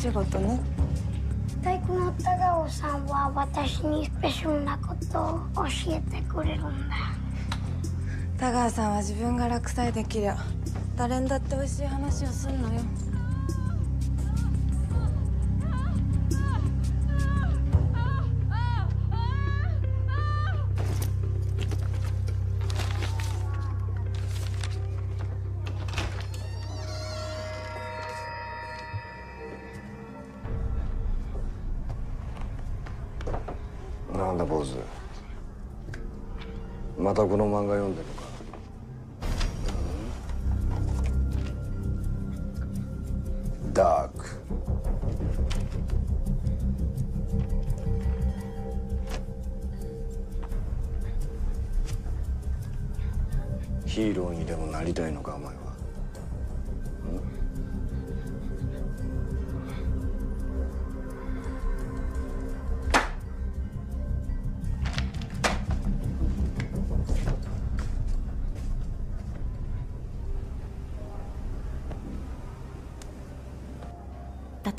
仕事ね。太鼓の田川さんは私にスペシャルなことを教えてくれるんだ。田川さんは自分が楽さえできりゃ誰にだって美味しい話をすんのよ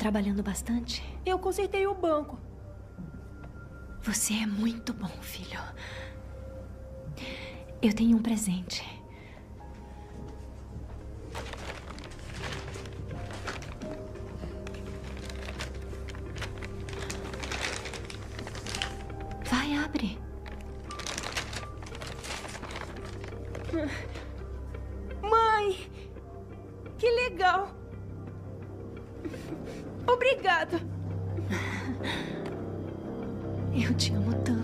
trabalhando bastante? Eu consertei o banco. Você é muito bom, filho. Eu tenho um presente. Vai, abre. Mãe! Que legal! Obrigada! Eu te amo tanto.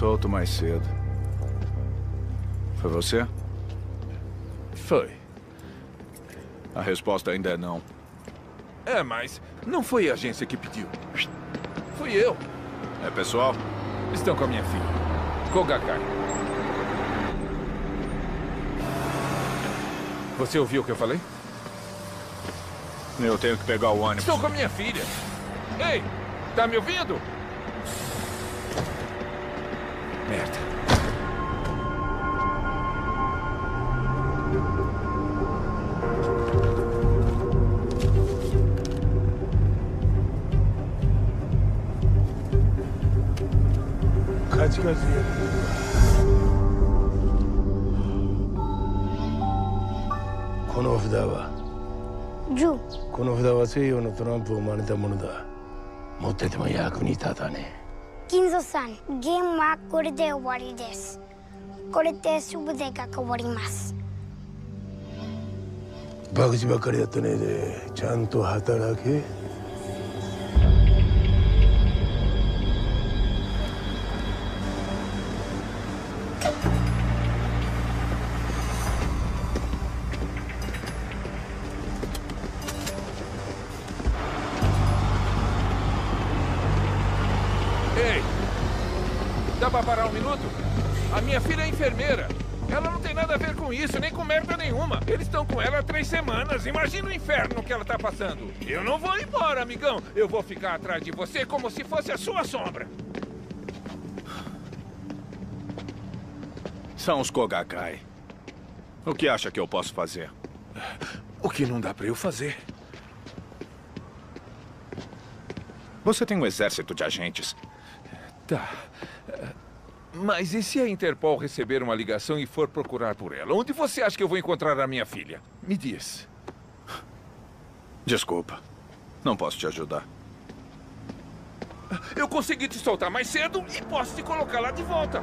Solto mais cedo. Foi você? Foi. A resposta ainda é não. É, mas não foi a agência que pediu. Fui eu. É pessoal? Estão com a minha filha. Kogakai. Você ouviu o que eu falei? Eu tenho que pegar o ônibus. Estou com a minha filha. Ei, tá me ouvindo? トランプを真似たものだ。持ってても役に立たね金蔵さんゲームはこれで終わりです。これで全てが変わります。え博打ばっかりやってねえでちゃんと働け Eu não vou embora, amigão. Eu vou ficar atrás de você como se fosse a sua sombra. São os Kogakai. O que acha que eu posso fazer? O que não dá pra eu fazer? Você tem um exército de agentes. Tá. Mas e se a Interpol receber uma ligação e for procurar por ela? Onde você acha que eu vou encontrar a minha filha? Me diz. Desculpa. Não posso te ajudar. Eu consegui te soltar mais cedo e posso te colocar lá de volta.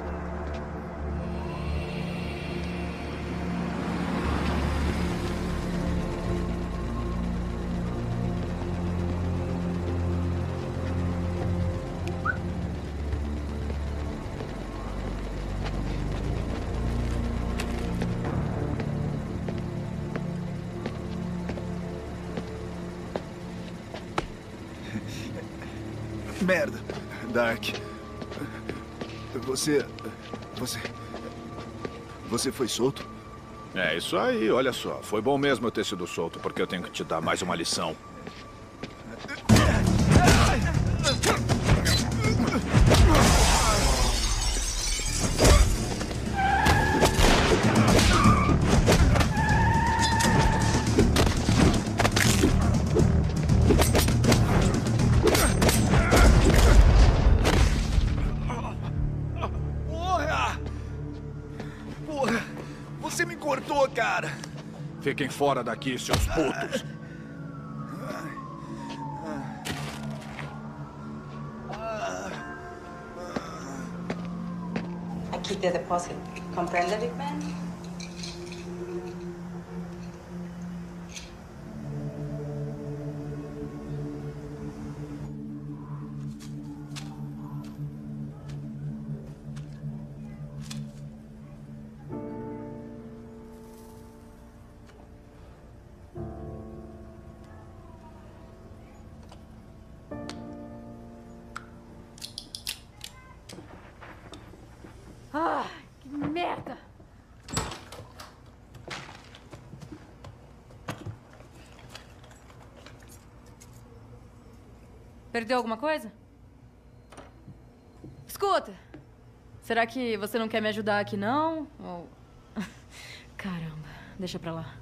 Você. Você. Você foi solto? É isso aí, olha só. Foi bom mesmo eu ter sido solto, porque eu tenho que te dar mais uma lição. Fiquem fora daqui, seus putos. Aqui te depósito. Compreende, Big Man? Perdeu alguma coisa? Escuta! Será que você não quer me ajudar aqui, não? Ou... Caramba, deixa pra lá.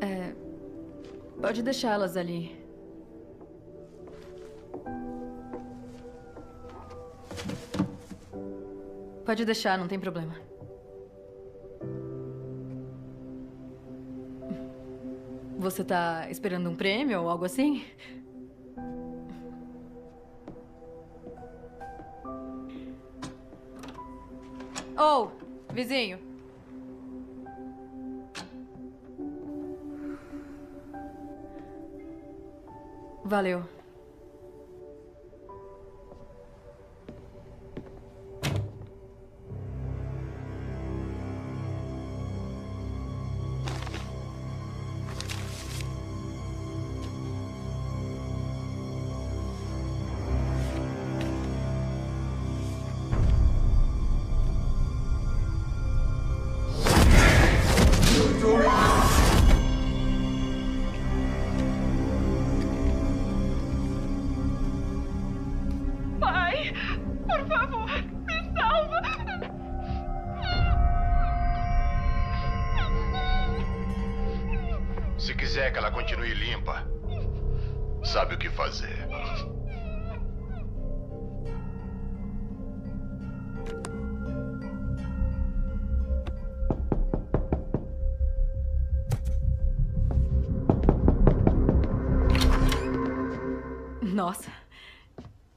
É. Pode deixá-las ali. Pode deixar, não tem problema. Você tá esperando um prêmio ou algo assim? Oh, vizinho. Valeu.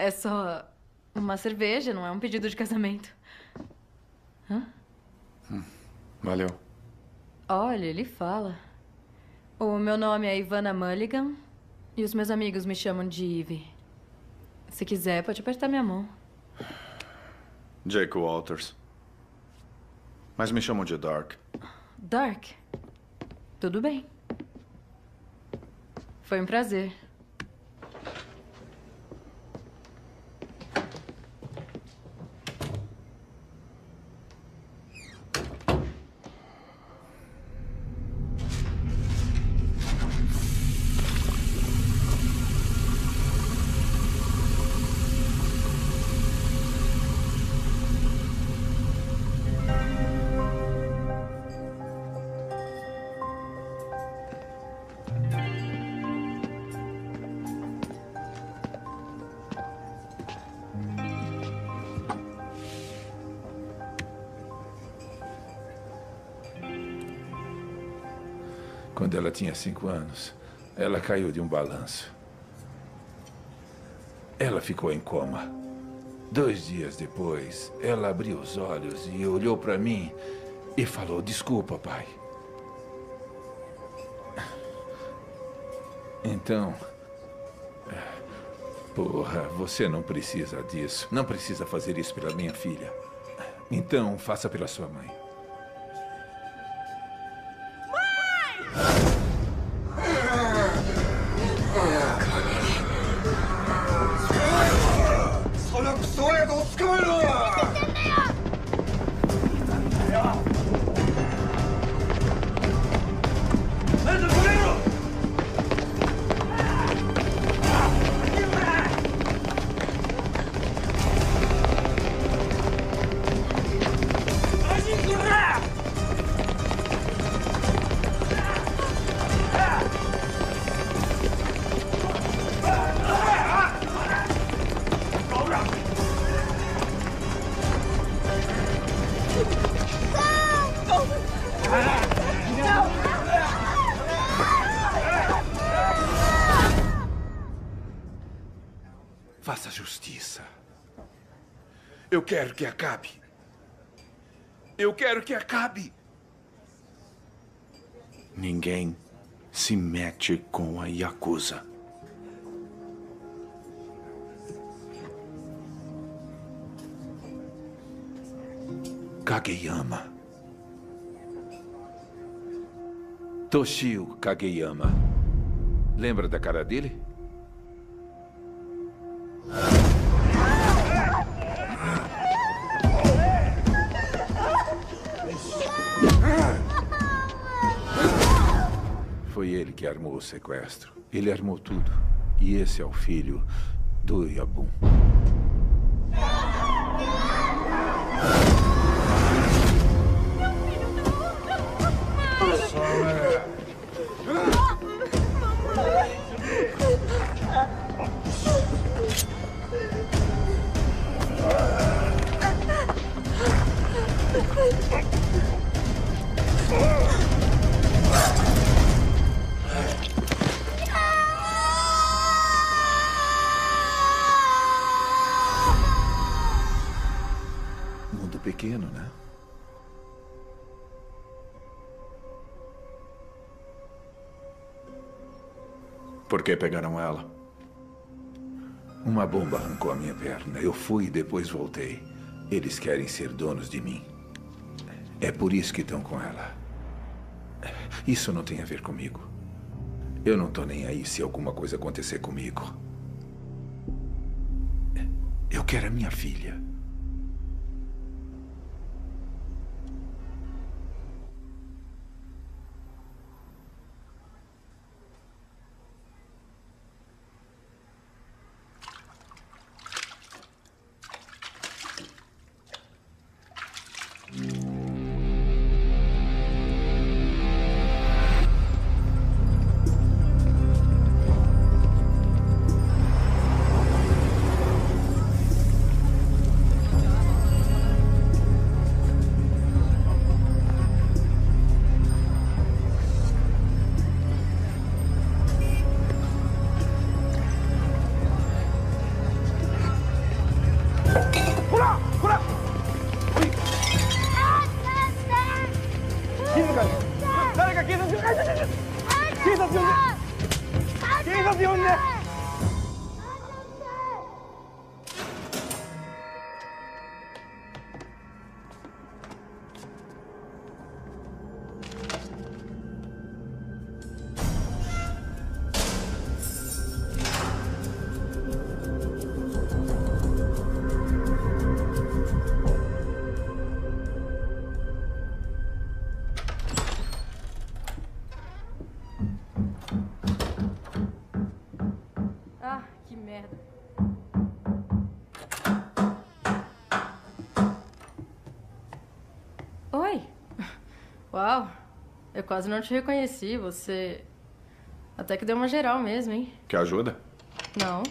É só uma cerveja, não é um pedido de casamento. Hã? Valeu. Olha, ele fala. O meu nome é Ivana Mulligan e os meus amigos me chamam de Ivy. Se quiser, pode apertar minha mão. Jake Walters. Mas me chamam de Dark. Dark? Tudo bem. Foi um prazer. Quando ela tinha cinco anos, ela caiu de um balanço. Ela ficou em coma. Dois dias depois, ela abriu os olhos e olhou para mim e falou: Desculpa, pai. Então. Porra, você não precisa disso. Não precisa fazer isso pela minha filha. Então, faça pela sua mãe. Acabe. Eu quero que acabe. Ninguém se mete com a Yakuza. Kageyama. Toshio Kageyama. Lembra da cara dele? Sequestro. Ele armou tudo. E esse é o filho do Yabum. Que pegaram ela? Uma bomba arrancou a minha perna. Eu fui e depois voltei. Eles querem ser donos de mim. É por isso que estão com ela. Isso não tem a ver comigo. Eu não tô nem aí se alguma coisa acontecer comigo. Eu quero a minha filha. Quase não te reconheci. Você. Até que deu uma geral mesmo, hein? Quer ajuda? Não.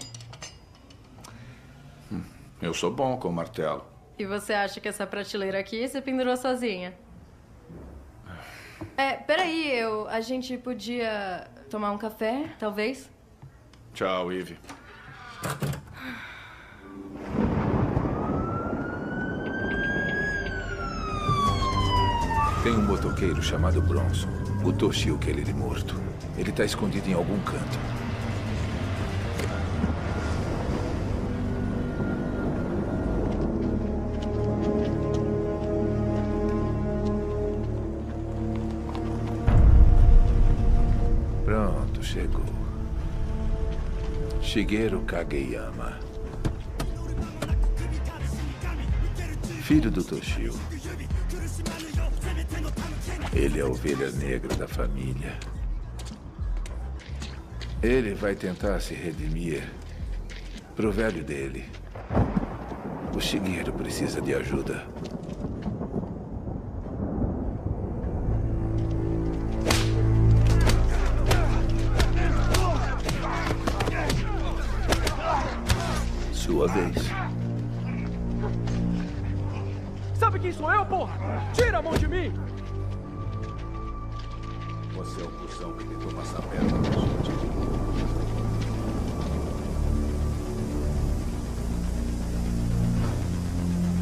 Eu sou bom com martelo. E você acha que essa prateleira aqui você pendurou sozinha? É, peraí, eu. A gente podia tomar um café, talvez? Tchau, Eve. Tem um motoqueiro chamado Bronson. O Toshio quer ele morto. Ele tá escondido em algum canto. Pronto, chegou. Shigeru Kageyama. Filho do Toshio. Ele é a ovelha negra da família. Ele vai tentar se redimir pro velho dele. O Shigeru precisa de ajuda. Sua vez. Sabe quem sou eu, porra? Tira a mão de mim! Você é o cuzão que tentou passar perna da gente.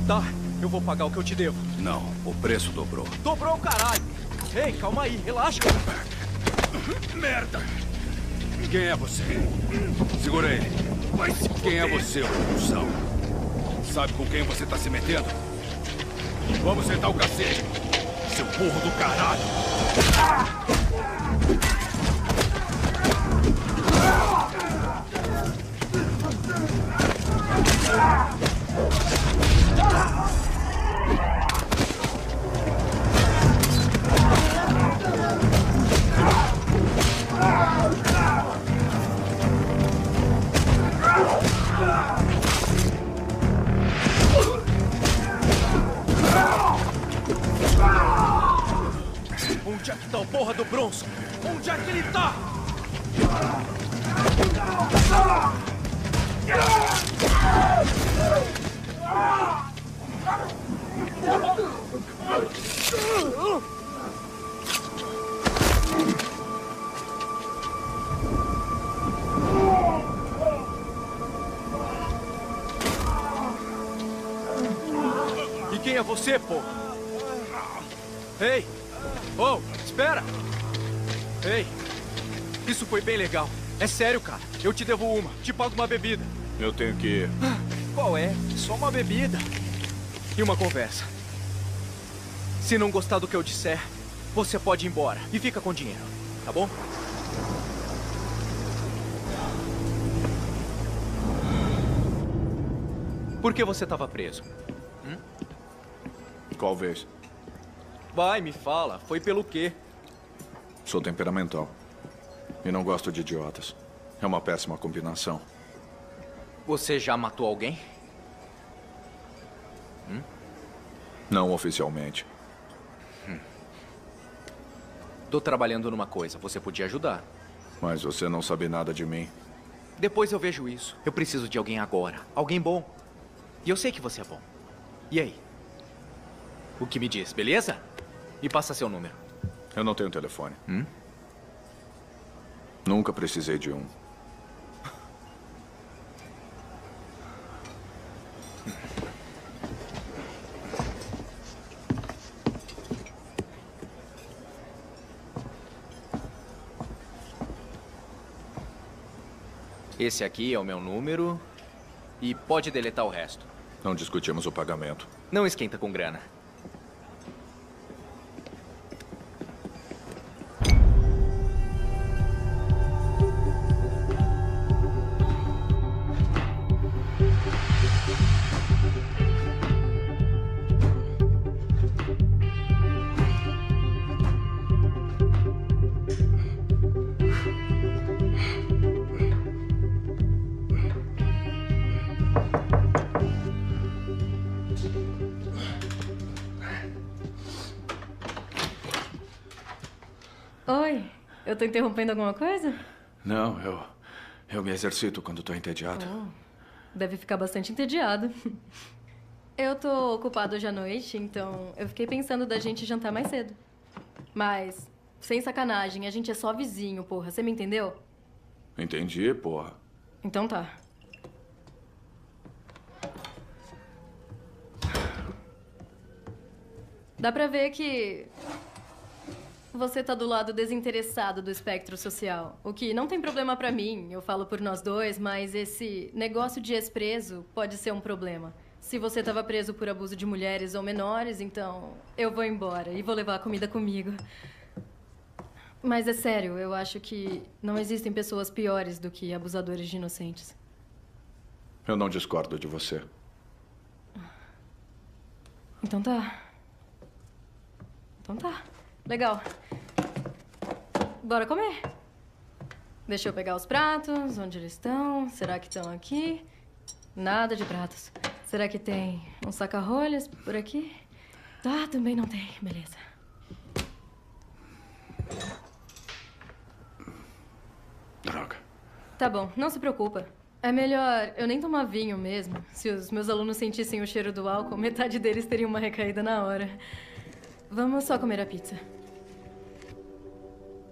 Tá, eu vou pagar o que eu te devo. Não, o preço dobrou. Dobrou o caralho! Ei, calma aí, relaxa. Merda! Quem é você? Segura ele. Quem é você, cuzão? Sabe com quem você tá se metendo? Vamos sentar o cacete, seu burro do caralho! Onde Thank you. Sério, cara. Eu te devo uma. Te pago uma bebida. Eu tenho que ir. Qual é? Só uma bebida. E uma conversa. Se não gostar do que eu disser, você pode ir embora. E fica com dinheiro. Tá bom? Por que você estava preso? Qual vez? Vai, me fala. Foi pelo quê? Sou temperamental. E não gosto de idiotas. É uma péssima combinação. Você já matou alguém? Não oficialmente. Tô trabalhando numa coisa. Você podia ajudar. Mas você não sabe nada de mim. Depois eu vejo isso. Eu preciso de alguém agora. Alguém bom. E eu sei que você é bom. E aí? O que me diz, beleza? E passa seu número. Eu não tenho telefone. Hum? Nunca precisei de um. Esse aqui é o meu número. E pode deletar o resto. Não discutimos o pagamento. Não esquenta com grana. Eu tô interrompendo alguma coisa? Não, eu. Eu me exercito quando tô entediado. Oh, deve ficar bastante entediado. Eu tô ocupado hoje à noite, então eu fiquei pensando da gente jantar mais cedo. Mas, sem sacanagem, a gente é só vizinho, porra. Você me entendeu? Entendi, porra. Então tá. Dá pra ver que você tá do lado desinteressado do espectro social. O que não tem problema pra mim, eu falo por nós dois, mas esse negócio de ex-preso pode ser um problema. Se você tava preso por abuso de mulheres ou menores, então eu vou embora e vou levar a comida comigo. Mas é sério, eu acho que não existem pessoas piores do que abusadores de inocentes. Eu não discordo de você. Então tá. Então tá. Legal. Bora comer. Deixa eu pegar os pratos. Onde eles estão? Será que estão aqui? Nada de pratos. Será que tem um saca-rolhas por aqui? Tá, também não tem. Beleza. Droga. Tá bom, não se preocupa. É melhor eu nem tomar vinho mesmo. Se os meus alunos sentissem o cheiro do álcool, metade deles teria uma recaída na hora. Vamos só comer a pizza.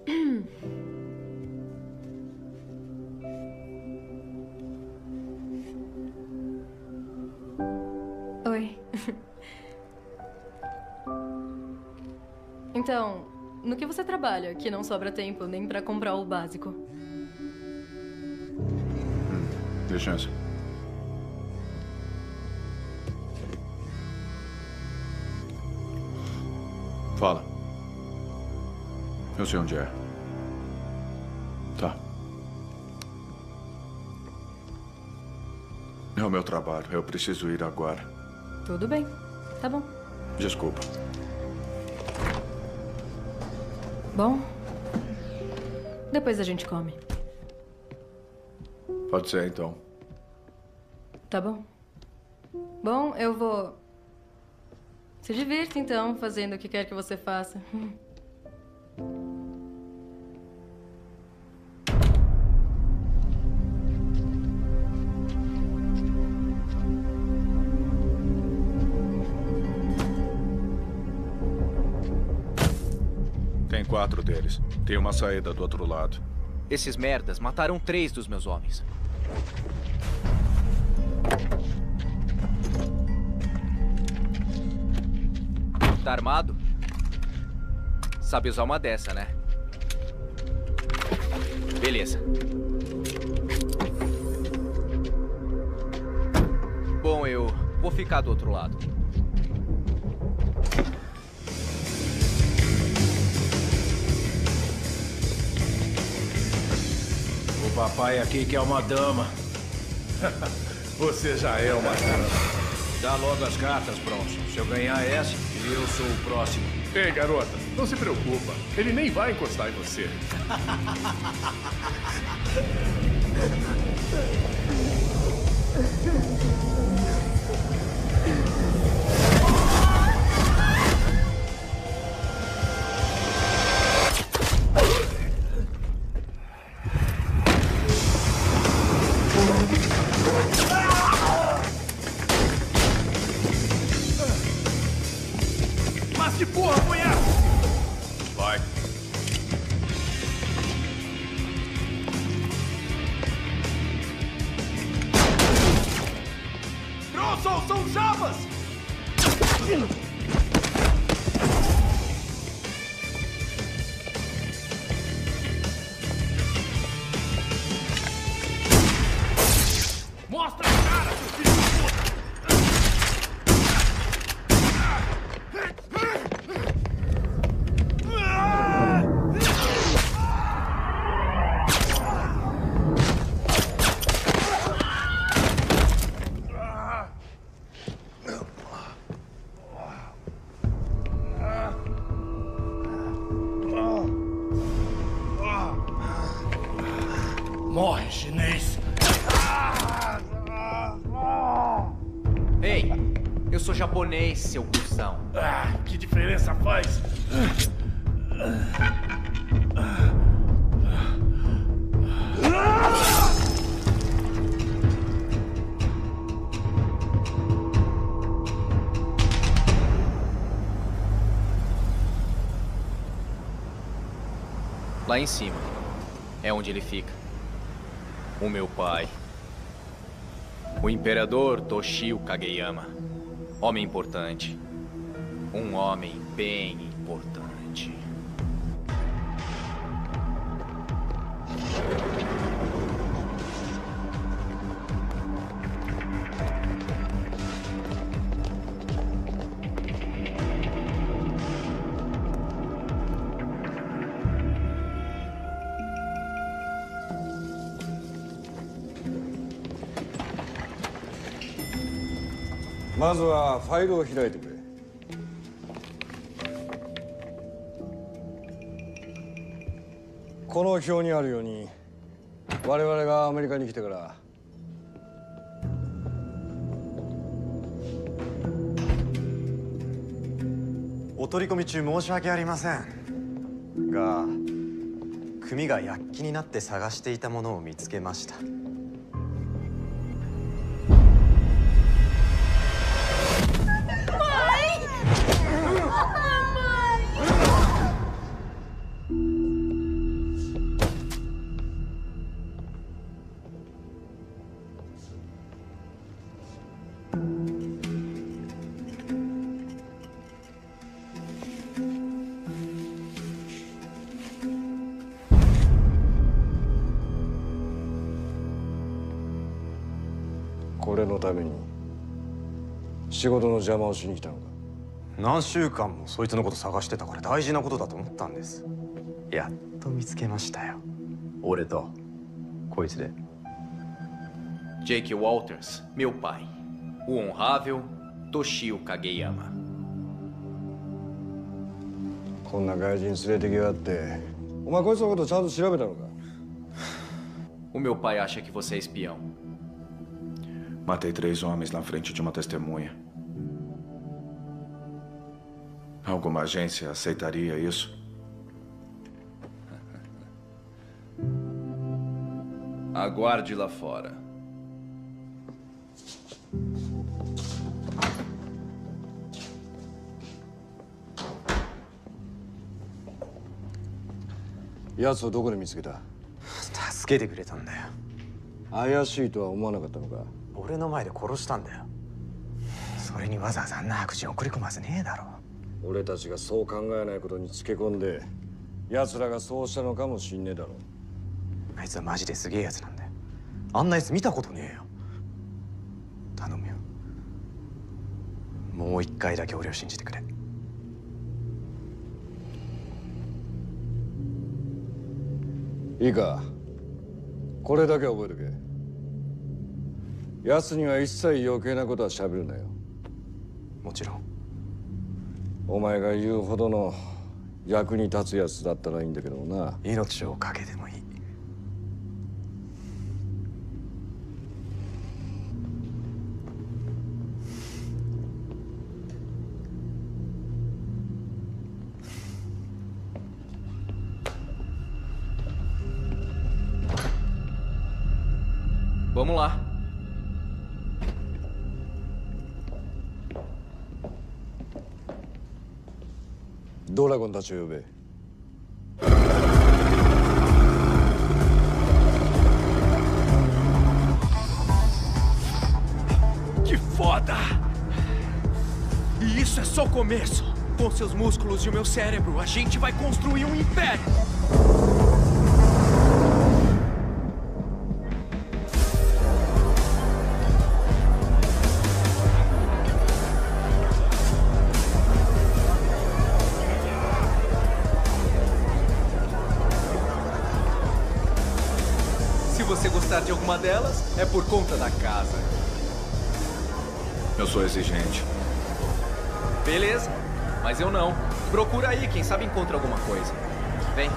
Oi. Então, no que você trabalha, que não sobra tempo nem pra comprar o básico? Licença. Fala. Eu sei onde é. Tá. É o meu trabalho. Eu preciso ir agora. Tudo bem. Tá bom. Desculpa. Bom. Depois a gente come. Pode ser, então. Tá bom. Bom, eu vou. Se divirta, então, fazendo o que quer que você faça. quatro deles. Tem uma saída do outro lado. Esses merdas mataram três dos meus homens. Tá armado? Sabe usar uma dessa, né? Beleza. Bom, eu vou ficar do outro lado. Papai aqui quer uma dama. Você já é uma dama. Dá logo as cartas, Bronson. Se eu ganhar essa, eu sou o próximo. Ei, garota, não se preocupa. Ele nem vai encostar em você. em cima. É onde ele fica. O meu pai. O imperador Toshio Kageyama. Homem importante. Um homem bem まずはファイルを開いてくれ。この表にあるように我々がアメリカに来てからお取り込み中申し訳ありません。が組が躍起になって探していたものを見つけました。仕事の邪魔をしに来たのか？何週間もそいつのこと探してたから大事なことだと思ったんです。やっと見つけましたよ。俺と。こいつで。ジェイク・ウォーター、meu pai、お honrável、トシオ・カゲヤマ。こんな外人連れてきやがって、お前こいつのことちゃんと調べたのか？お meu pai acha que você é espião。Matei três homens na frente de uma testemunha. Alguma agência aceitaria isso? Aguarde lá fora. 奴をどこで見つけた助けてくれたんだよ怪しいとは思わなかったのか俺の前で殺したんだよそれにわざわざあんな悪事送り込まずねえだろ 俺たちがそう考えないことにつけ込んで奴らがそうしたのかもしんねえだろあいつはマジですげえやつなんだよ。あんなやつ見たことねえよ。頼むよ。もう一回だけ俺を信じてくれ。いいか。これだけ覚えとけ。奴には一切余計なことは喋るなよ。もちろんお前が言うほどの役に立つやつだったらいいんだけどもな命を懸けてもいい「Dola quando a. Que foda! E isso é só o começo. Com seus músculos e o meu cérebro, a gente vai construir um império. Por conta da casa. Eu sou exigente. Beleza, mas eu não. Procura aí, quem sabe encontra alguma coisa. Vem.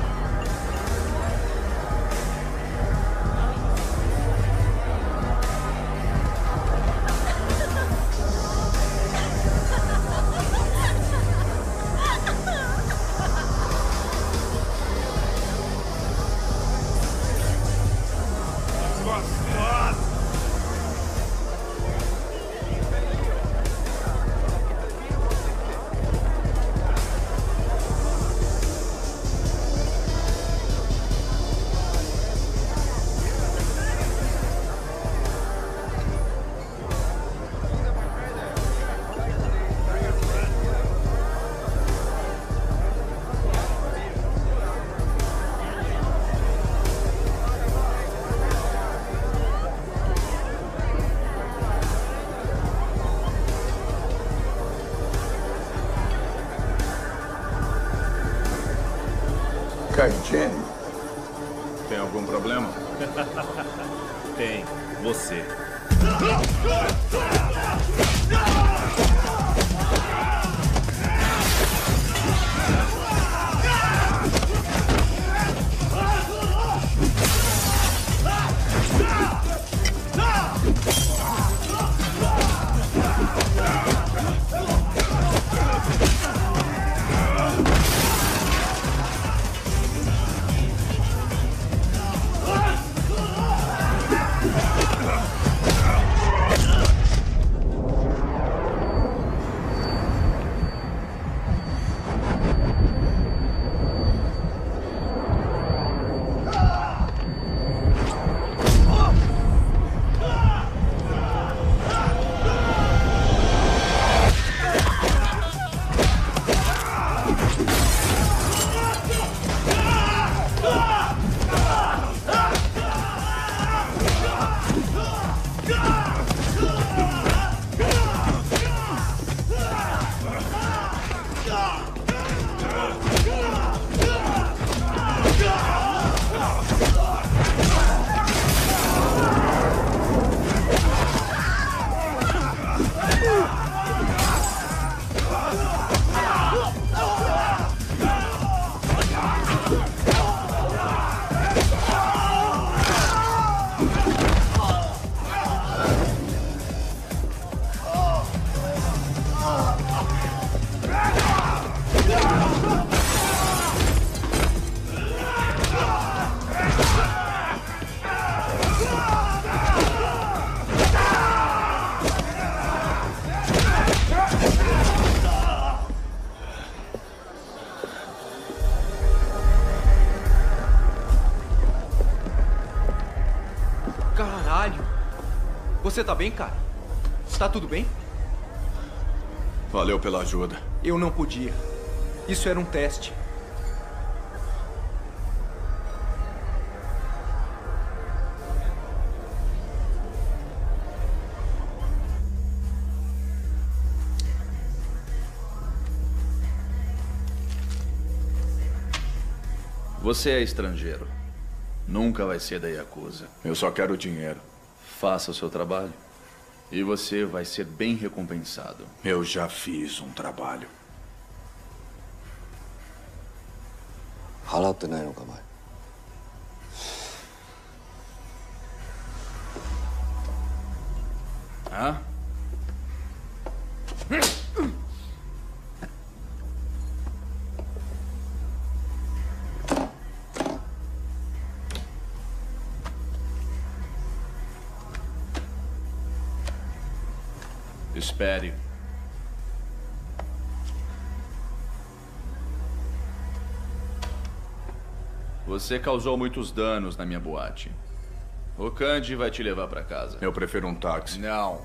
Você tá bem, cara? Tá tudo bem? Valeu pela ajuda. Eu não podia. Isso era um teste. Você é estrangeiro. Nunca vai ser da Yakuza. Eu só quero dinheiro. Faça o seu trabalho. E você vai ser bem recompensado. Eu já fiz um trabalho. 払 Espere. Você causou muitos danos na minha boate. O Candy vai te levar para casa. Eu prefiro um táxi. Não.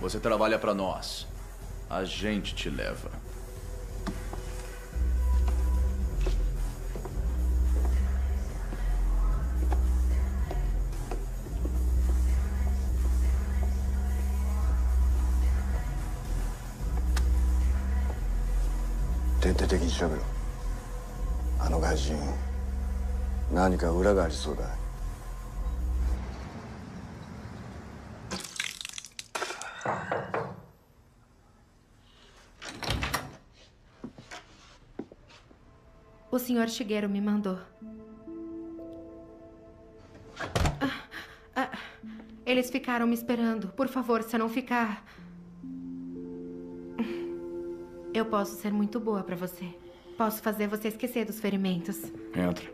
Você trabalha para nós. A gente te leva. " 徹底的に調べろあの外人何か裏がありそうだ「O senhor Shigeru me mandou. Ah, ah, eles ficaram me esperando. Por favor, se eu não ficar. Eu posso ser muito boa pra você. Posso fazer você esquecer dos ferimentos. Entra.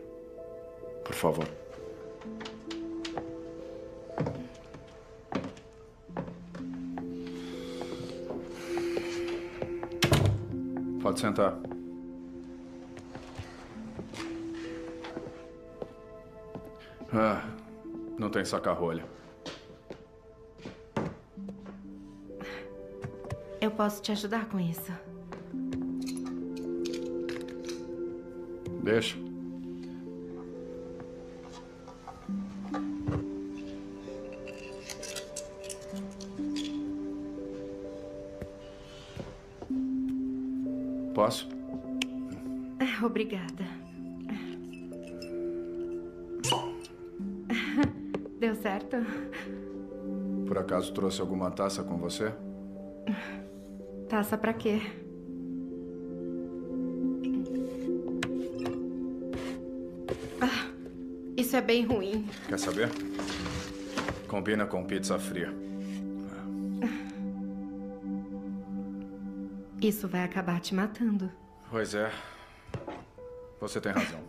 Por favor. Pode sentar. Ah, não tem saca-rolha. Eu posso te ajudar com isso. Deixa. Posso? Ah, obrigada. Deu certo? Por acaso trouxe alguma taça com você? Taça pra quê? Bem ruim. Quer saber? Combina com pizza fria. Isso vai acabar te matando. Pois é. Você tem razão.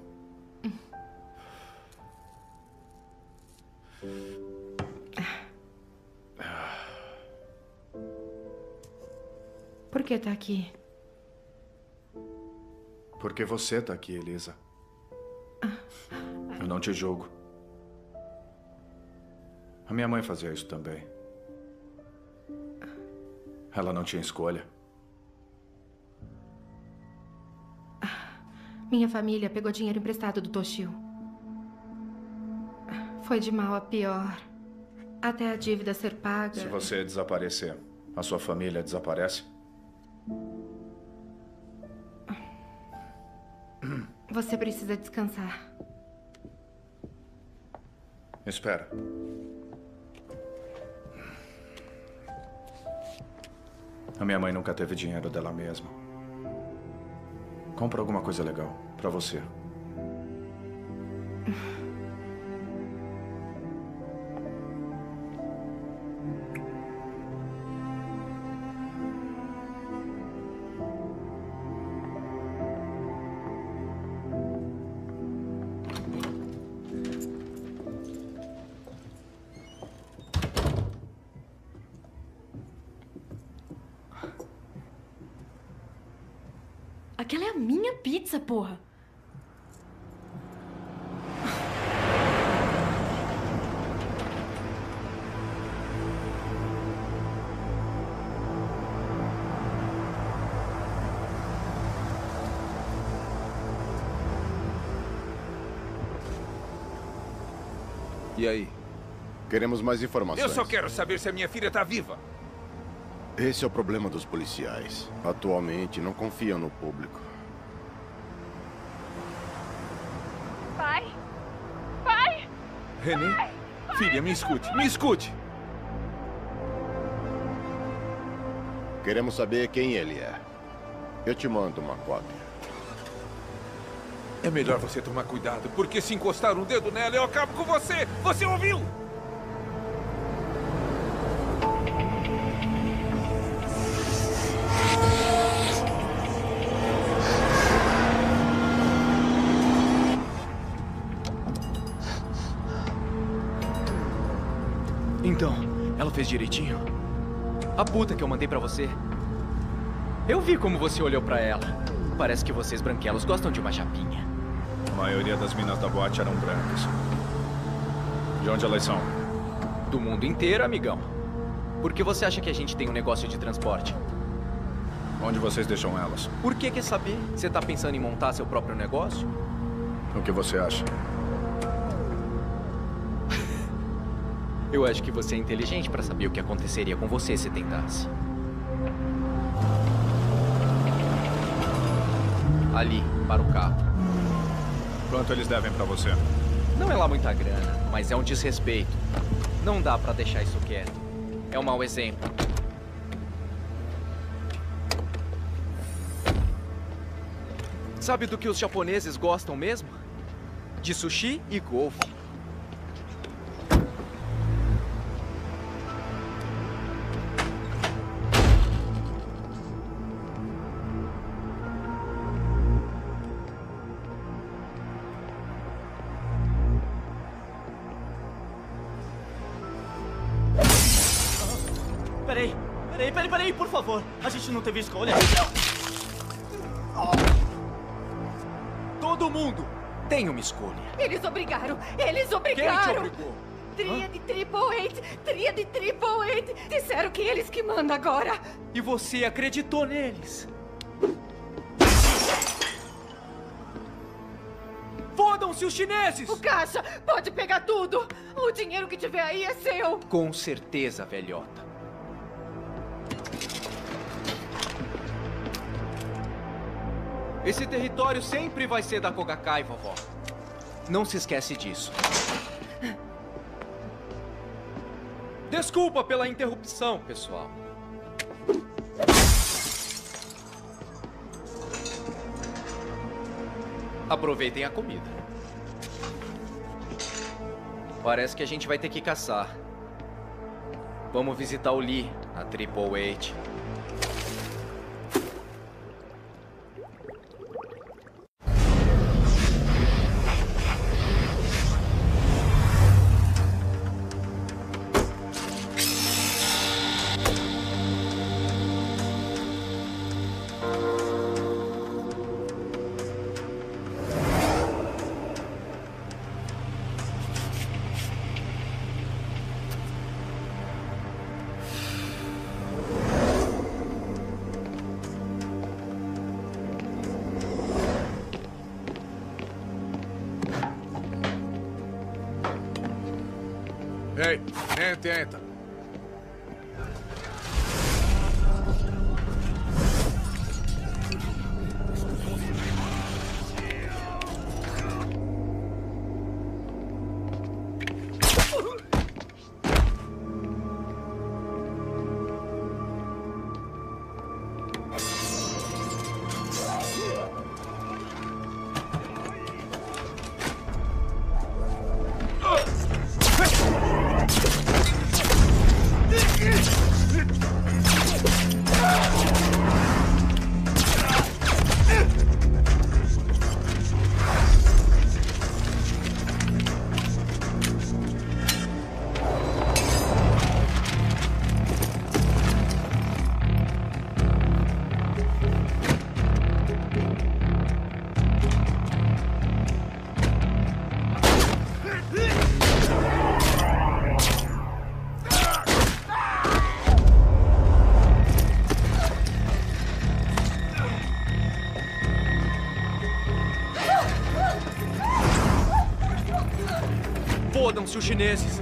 Por que tá aqui? Porque você tá aqui, Elisa. Eu não te julgo. A minha mãe fazia isso também. Ela não tinha escolha. Minha família pegou dinheiro emprestado do Toshio. Foi de mal a pior. Até a dívida ser paga. Se você desaparecer, a sua família desaparece? Você precisa descansar. Espera. A minha mãe nunca teve dinheiro dela mesma. Compra alguma coisa legal pra você. pizza, porra. E aí? Queremos mais informações. Eu só quero saber se a minha filha tá viva. Esse é o problema dos policiais. Atualmente não confiam no público. Pai? Pai? Renê? Filha, me escute, me escute. Queremos saber quem ele é. Eu te mando uma cópia. É melhor você tomar cuidado, porque se encostar um dedo nela, eu acabo com você. Você ouviu? Direitinho? A puta que eu mandei pra você. Eu vi como você olhou pra ela. Parece que vocês branquelos gostam de uma chapinha. A maioria das minas da boate eram brancas. De onde elas são? Do mundo inteiro, amigão. Por que você acha que a gente tem um negócio de transporte? Onde vocês deixam elas? Por que quer saber? Você tá pensando em montar seu próprio negócio? O que você acha? Eu acho que você é inteligente pra saber o que aconteceria com você se tentasse. Ali, para o carro. Quanto eles devem pra você? Não é lá muita grana, mas é um desrespeito. Não dá pra deixar isso quieto. É um mau exemplo. Sabe do que os japoneses gostam mesmo? De sushi e golfe. Favor. A gente não teve escolha. Todo mundo tem uma escolha. Eles obrigaram! Eles Quem obrigaram! te obrigou? Tríade Triple Eight! Tríade Triple Eight! Disseram que eles que mandam agora! E você acreditou neles. Fodam-se os chineses! O caixa pode pegar tudo! O dinheiro que tiver aí é seu! Com certeza, velhota. Esse território sempre vai ser da Kogakai, vovó. Não se esquece disso. Desculpa pela interrupção, pessoal. Aproveitem a comida. Parece que a gente vai ter que caçar. Vamos visitar o Lee, a Triple H. entra, os chineses.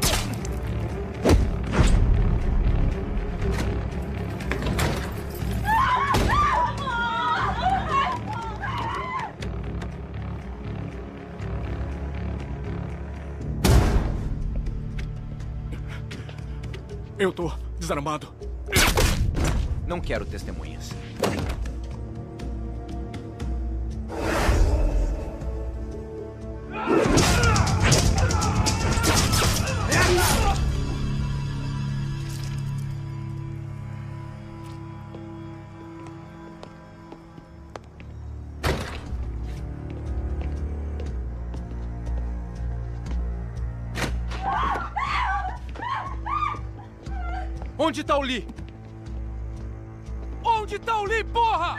Eu tô desarmado. Não quero testemunhas. Onde tá o Lee? Onde tá o Lee, porra?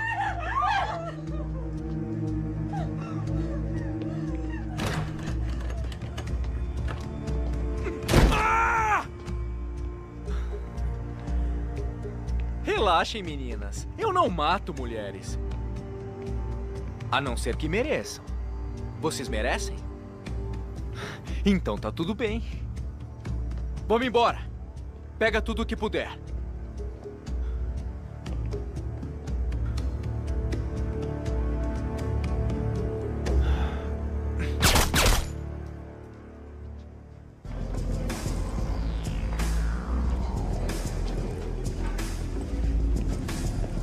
Ah! Relaxem, meninas. Eu não mato mulheres. A não ser que mereçam. Vocês merecem? Então tá tudo bem. Vamos embora. Pega tudo o que puder.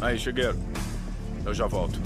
Aí, Shigeru. Eu já volto.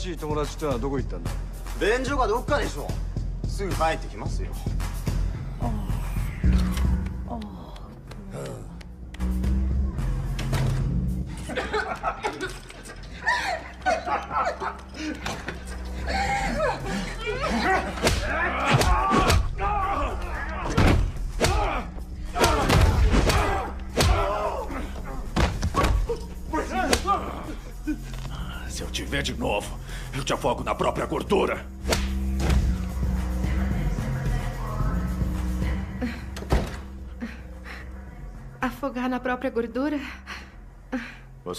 しい友達ってのはどこ行ったんだ？便所がどっかでしょ。すぐ帰ってきますよ。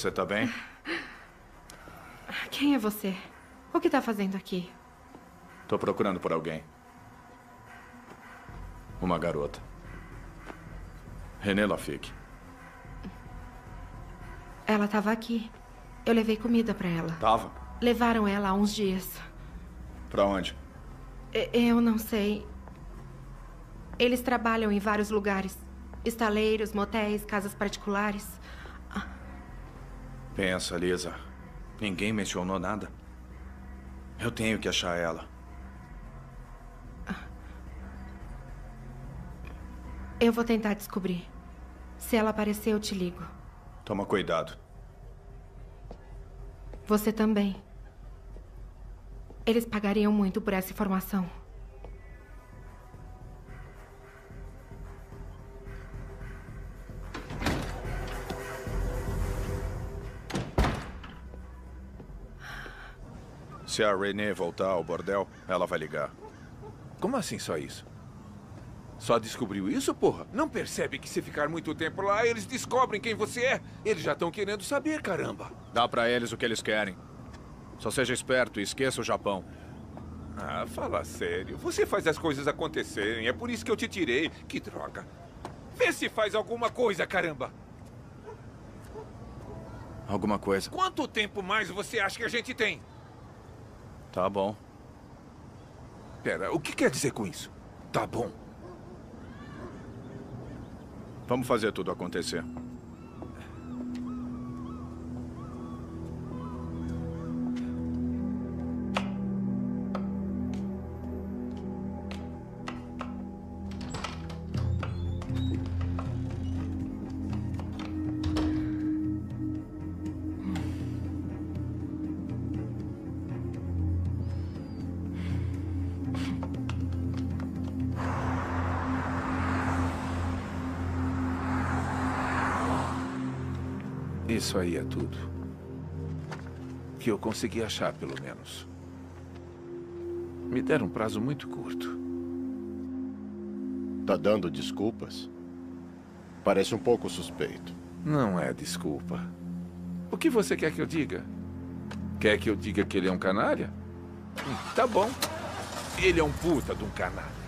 Você tá bem? Quem é você? O que tá fazendo aqui? Tô procurando por alguém. Uma garota. René Lafitte. Ela tava aqui. Eu levei comida pra ela. Tava? Levaram ela há uns dias. Pra onde? Eu não sei. Eles trabalham em vários lugares: estaleiros, motéis, casas particulares. Pensa, Lisa. Ninguém mencionou nada. Eu tenho que achar ela. Eu vou tentar descobrir. Se ela aparecer, eu te ligo. Toma cuidado. Você também. Eles pagariam muito por essa informação. Se a Renée voltar ao bordel, ela vai ligar. Como assim só isso? Só descobriu isso, porra? Não percebe que se ficar muito tempo lá, eles descobrem quem você é? Eles já estão querendo saber, caramba. Dá pra eles o que eles querem. Só seja esperto e esqueça o Japão. Ah, fala sério. Você faz as coisas acontecerem. É por isso que eu te tirei. Que droga. Vê se faz alguma coisa, caramba. Alguma coisa. Quanto tempo mais você acha que a gente tem? Tá bom. Pera, o que quer dizer com isso? Tá bom. Vamos fazer tudo acontecer. Isso aí é tudo. Que eu consegui achar, pelo menos. Me deram um prazo muito curto. Tá dando desculpas? Parece um pouco suspeito. Não é desculpa. O que você quer que eu diga? Quer que eu diga que ele é um canalha? Hum, Tá bom. Ele é um puta de um canalha.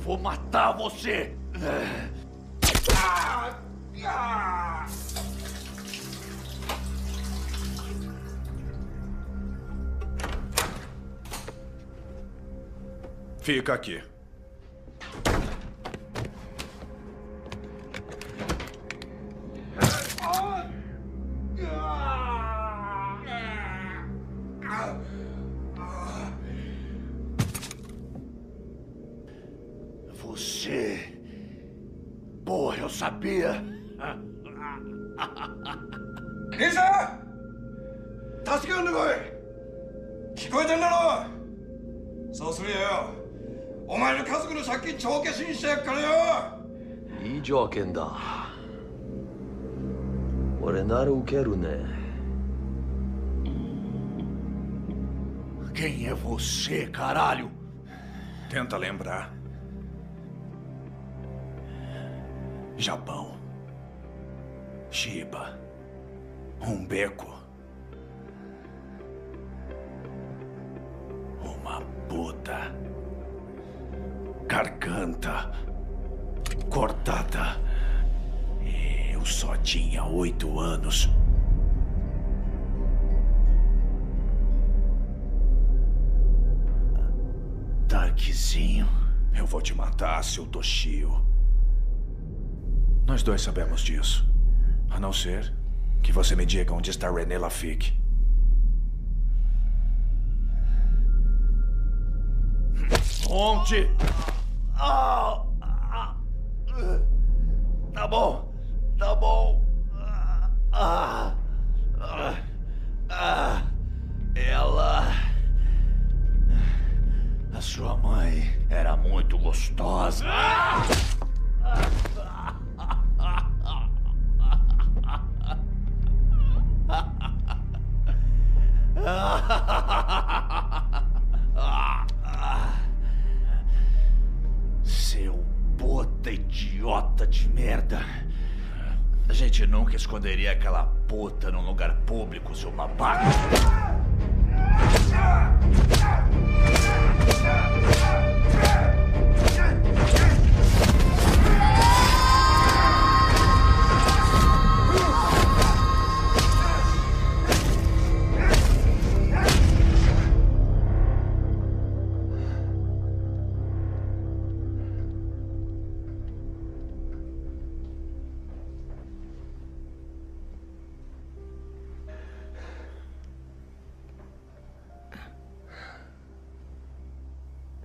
Vou matar você! Fica aqui. 兄さん助け呼んでこい聞こえてんだろそうすりゃよお前の家族の借金帳消しにしてやっからよいい条件だ俺なら受けるね Quem é você, caralho? Tenta lembrar. Japão. Shiba. Um beco. Uma puta. Garganta. Cortada. Eu só tinha oito anos. Darkzinho. Eu vou te matar, seu Toshio. Nós dois sabemos disso. A não ser que você me diga onde está René Lafitte. Onde? Ah, ah, tá bom, tá bom. Ah, ah, ah, ela. A sua mãe era muito gostosa. Seu puta idiota de merda. A gente nunca esconderia aquela puta num lugar público, seu babaca.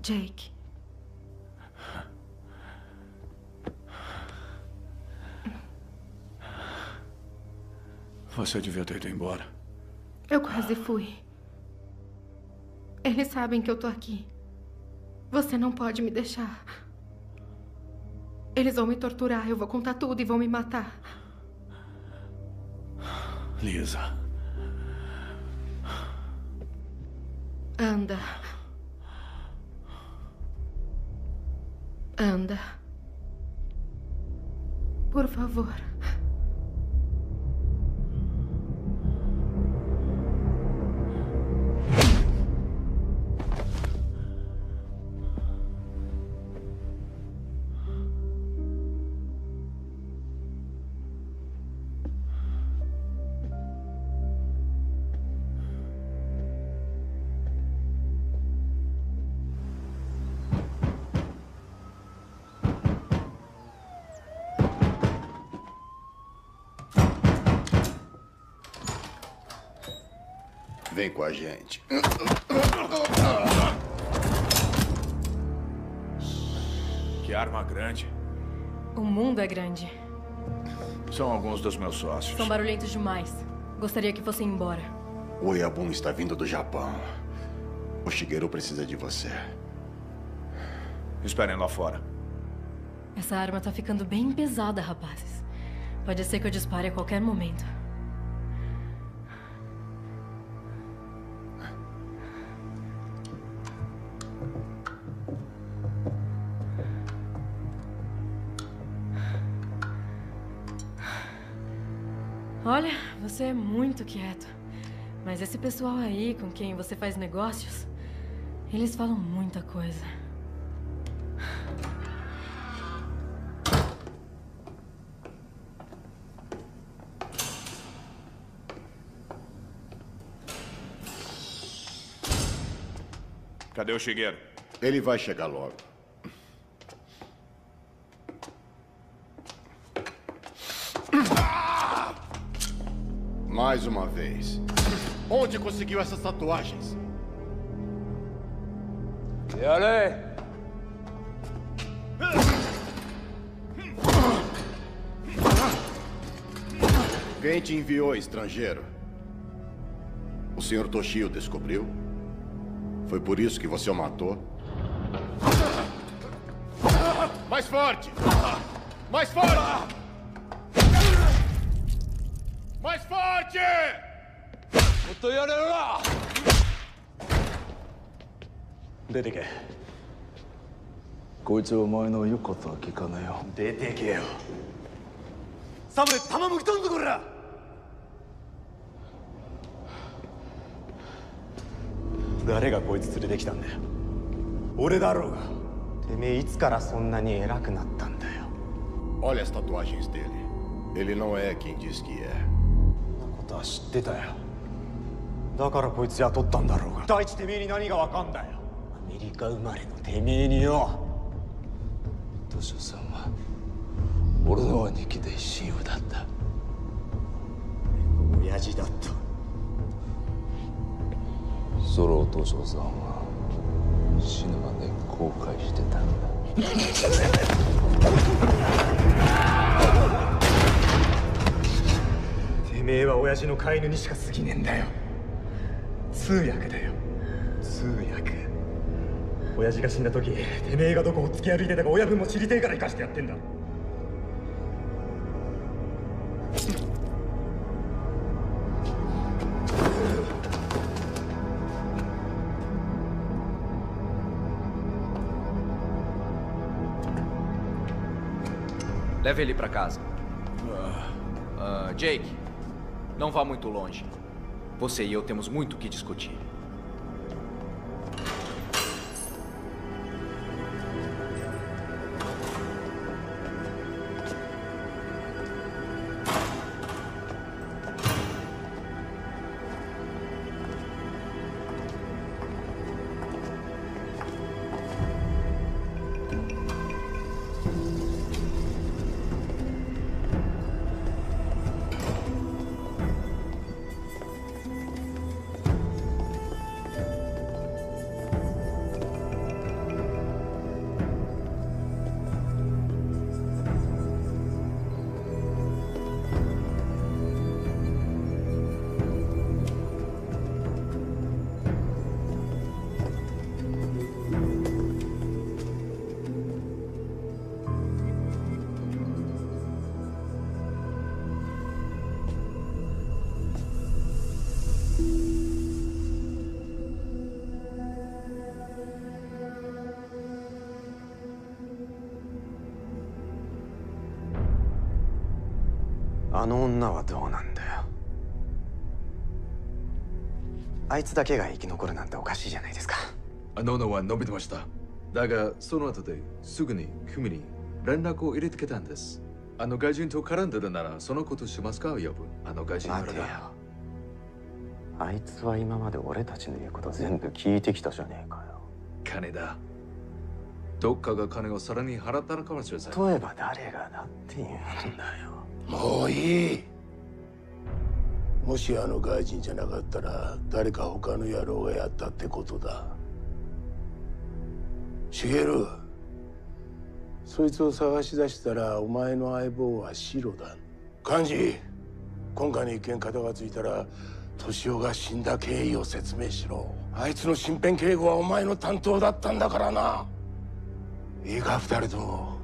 Jake. Você devia ter ido embora. Eu quase fui. Eles sabem que eu tô aqui. Você não pode me deixar. Eles vão me torturar, eu vou contar tudo e vão me matar. Lisa. Anda. Anda. Por favor. A gente. Que arma grande. O mundo é grande. São alguns dos meus sócios. São barulhentos demais. Gostaria que fossem embora. O Yabun está vindo do Japão. O Shigeru precisa de você. Esperem lá fora. Essa arma tá ficando bem pesada, rapazes. Pode ser que eu dispare a qualquer momento. você é muito quieto. Mas esse pessoal aí com quem você faz negócios, eles falam muita coisa. Cadê o Shigeru? Ele vai chegar logo. Mais uma vez. Onde conseguiu essas tatuagens? Yare! Quem te enviou, estrangeiro? O Sr. Toshio descobriu? Foi por isso que você o matou? Mais forte! Mais forte! Mais forte! もっとやれるな出てけこいつはお前の言うことは聞かねえよ出てけよサムレ玉向きとんぞこら誰がこいつ連れてきたんだよ俺だろうがてめえいつからそんなに偉くなったんだよ Olha as tatuagens dele. Ele não é quem diz que é. は知ってたよ。だからこいつ雇ったんだろうが。第一てめえに何がわかんだよ。アメリカ生まれのてめえによ。トショさんは俺の兄貴で親友だった。親父だった。そのトショさんは死ぬまで後悔してたんだ てめえは親父の飼い犬にしか過ぎねえんだよ。通訳だよ。通訳。親父が死んだ時てめえがどこを突き歩いてたか親分も知りてえから生かしてやってんだ「Leve ele pra casa. Ah, Jake, não vá muito longe. Você e eu temos muito o que discutir.「あいつだけが生き残るなんておかしいじゃないですかあののは伸びてました。だが、その後ですぐに組に連絡を入れてきたんです。あの外人と絡んでるなら、そのことしますか、呼ぶ。あの外人からだ。あいつは今まで俺たちの言うこと全部聞いてきたじゃねえかよ金だ。どっかが金をさらに払ったのかもしれません。例えば誰がだって言うんだよもういいもしあの外人じゃなかったら誰か他の野郎がやったってことだ。茂。そいつを探し出したらお前の相棒はシロだ。幹事今回の一件片がついたら敏夫が死んだ経緯を説明しろ。あいつの身辺警護はお前の担当だったんだからな。いいか二人とも。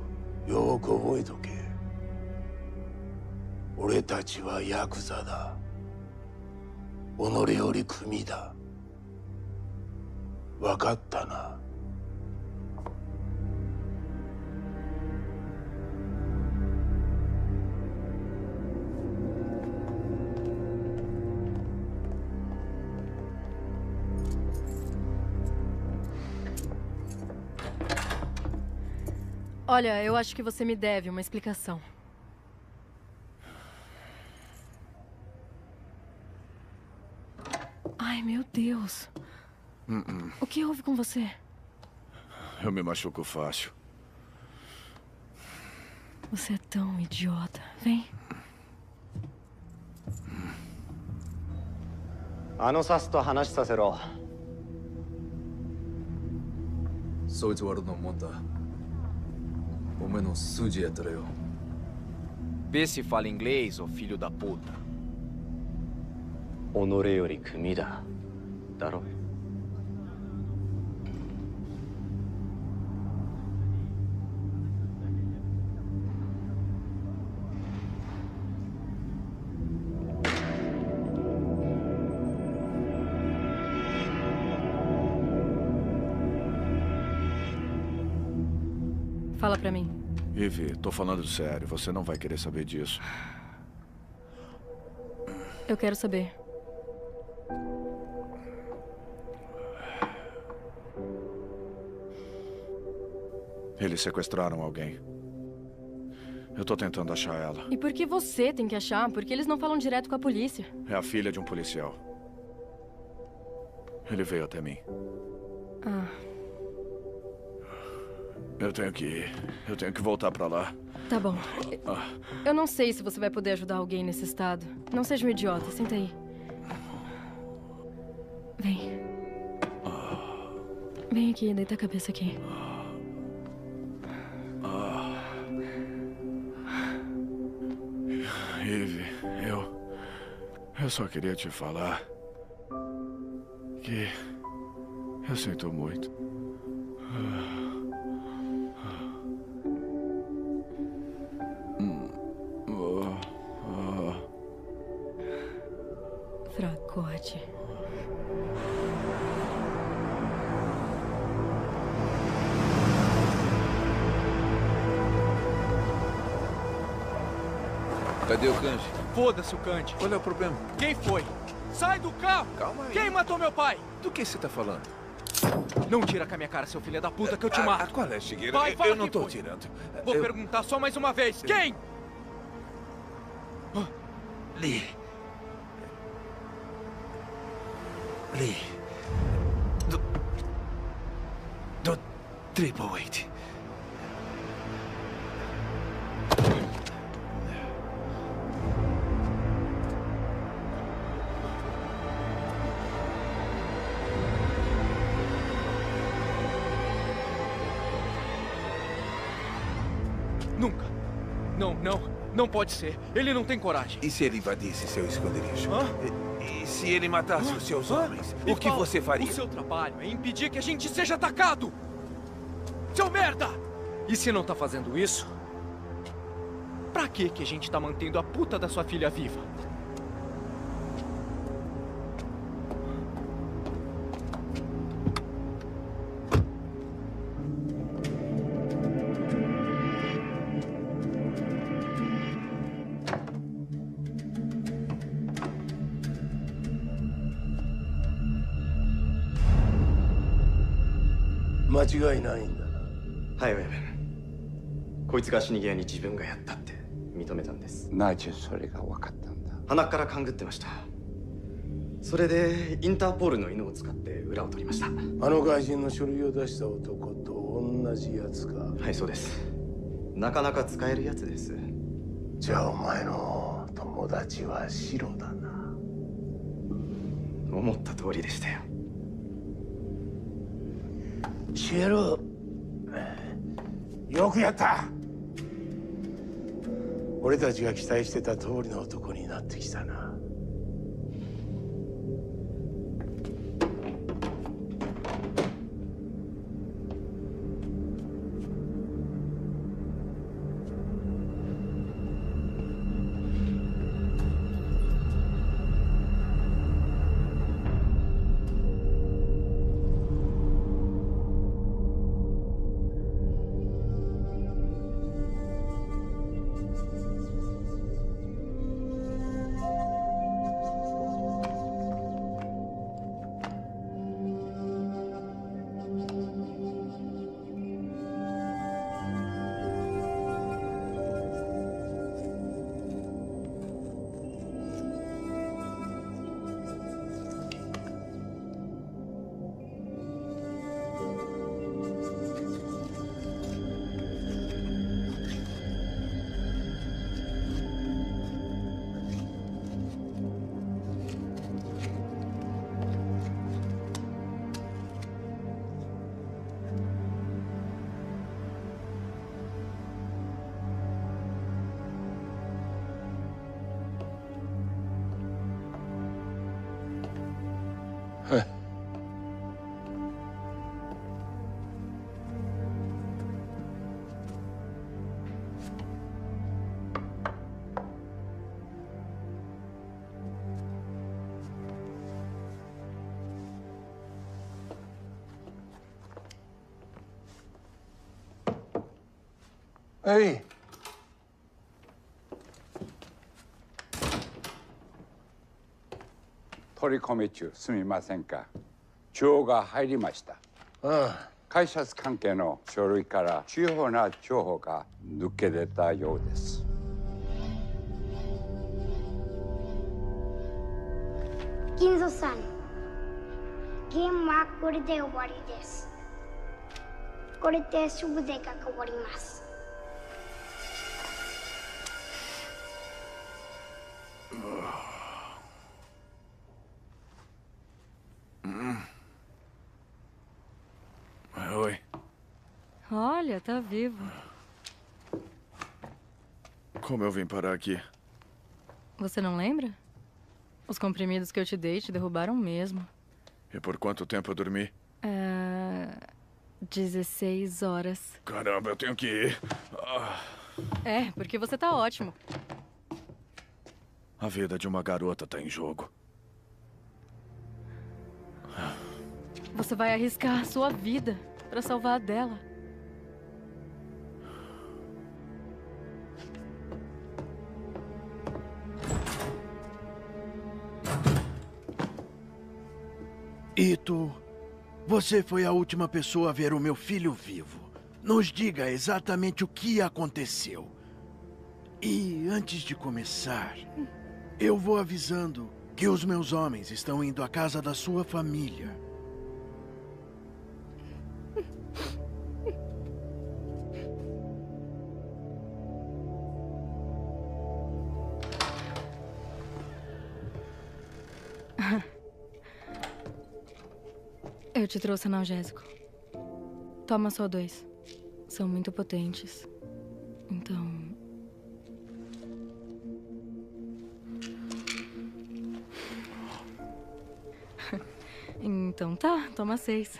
よく覚えとけ。俺たちはヤクザだ。己より組だ分かったな「Olha, eu acho que você me deve uma explicação. Ai, meu Deus. Uh-uh. O que houve com você? Eu me machuco fácil. Você é tão idiota. Vem. Ah, Anosasu to hanashi sasero. Soizuaru no monta. Omeno é suji etreo. Vê se fala inglês, ô filho da puta. 己より組だだろ Fala pra mim. Ivy, tô falando sério. Você não vai querer saber disso. Eu quero saber. Eles sequestraram alguém. Eu tô tentando achar ela. E por que você tem que achar? Porque eles não falam direto com a polícia. É a filha de um policial. Ele veio até mim. Ah, Eu tenho que ir. Eu tenho que voltar pra lá. tá bom. Ah, Eu não sei se você vai poder ajudar alguém nesse estado. Não seja um idiota. Senta aí. Vem. Vem aqui, deita a cabeça aqui. Eu só queria te falar. Que. Eu sinto muito. Fracote. Cadê o Kanji? Foda-se o Kanji. Qual é o problema? Quem foi? Sai do carro! Calma aí. Quem matou meu pai? Do que você tá falando? Não tira com a minha cara, seu filho da puta, que eu te mato. Ah, qual é, Shigeru? Vai, fala eu não tô foi. tirando. Vou Eu- perguntar só mais uma vez. Quem? Lee. Pode ser. Ele não tem coragem. E se ele invadisse seu esconderijo? E, e se ele matasse Hã? os seus Hã? homens? E O que fala, você faria? O seu trabalho é impedir que a gente seja atacado! Seu merda! E se não tá fazendo isso? Pra que que a gente tá mantendo a puta da sua filha viva? 間違いないんだな。はいウェブンこいつが死に際に自分がやったって認めたんです。なぜそれが分かったんだ？鼻から勘ぐってました。それでインターポールの犬を使って裏を取りました。あの外人の書類を出した男と同じやつか。はいそうです。なかなか使えるやつです。じゃあお前の友達は白だな。思った通りでしたよシエルよくやった。俺たちが期待してた通りの男になってきたな。はい。取り込み中すみませんか。情報が入りました。会社関係の書類から重要な情報が抜け出たようです。金蔵さんゲームはこれで終わりです。これで全てが変わります Olha, tá vivo. Como eu vim parar aqui? Você não lembra? Os comprimidos que eu te dei te derrubaram mesmo. E por quanto tempo eu dormi? É... 16 horas. Caramba, eu tenho que ir. Ah, É, porque você tá ótimo. a vida de uma garota tá em jogo. Você vai arriscar a sua vida pra salvar a dela. Ito, você foi a última pessoa a ver o meu filho vivo. Nos diga exatamente o que aconteceu. E antes de começar, eu vou avisando que os meus homens estão indo à casa da sua família. Te trouxe analgésico. Toma só dois. São muito potentes. Então. Então tá, toma seis.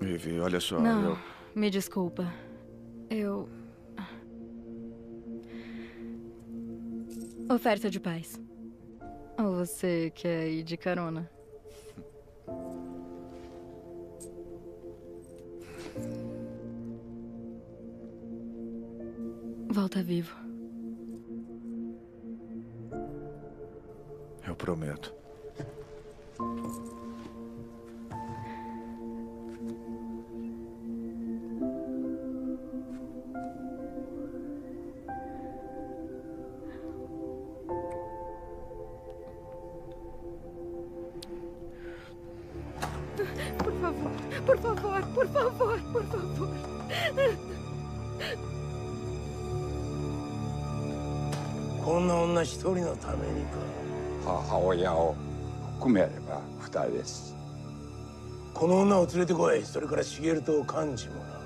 Vivi, olha só, Não, eu. me desculpa. Eu. Oferta de paz. Ou você quer ir de carona? Volta vivo. Eu prometo. ば二人です。この女を連れてこい。それから茂と幹事もな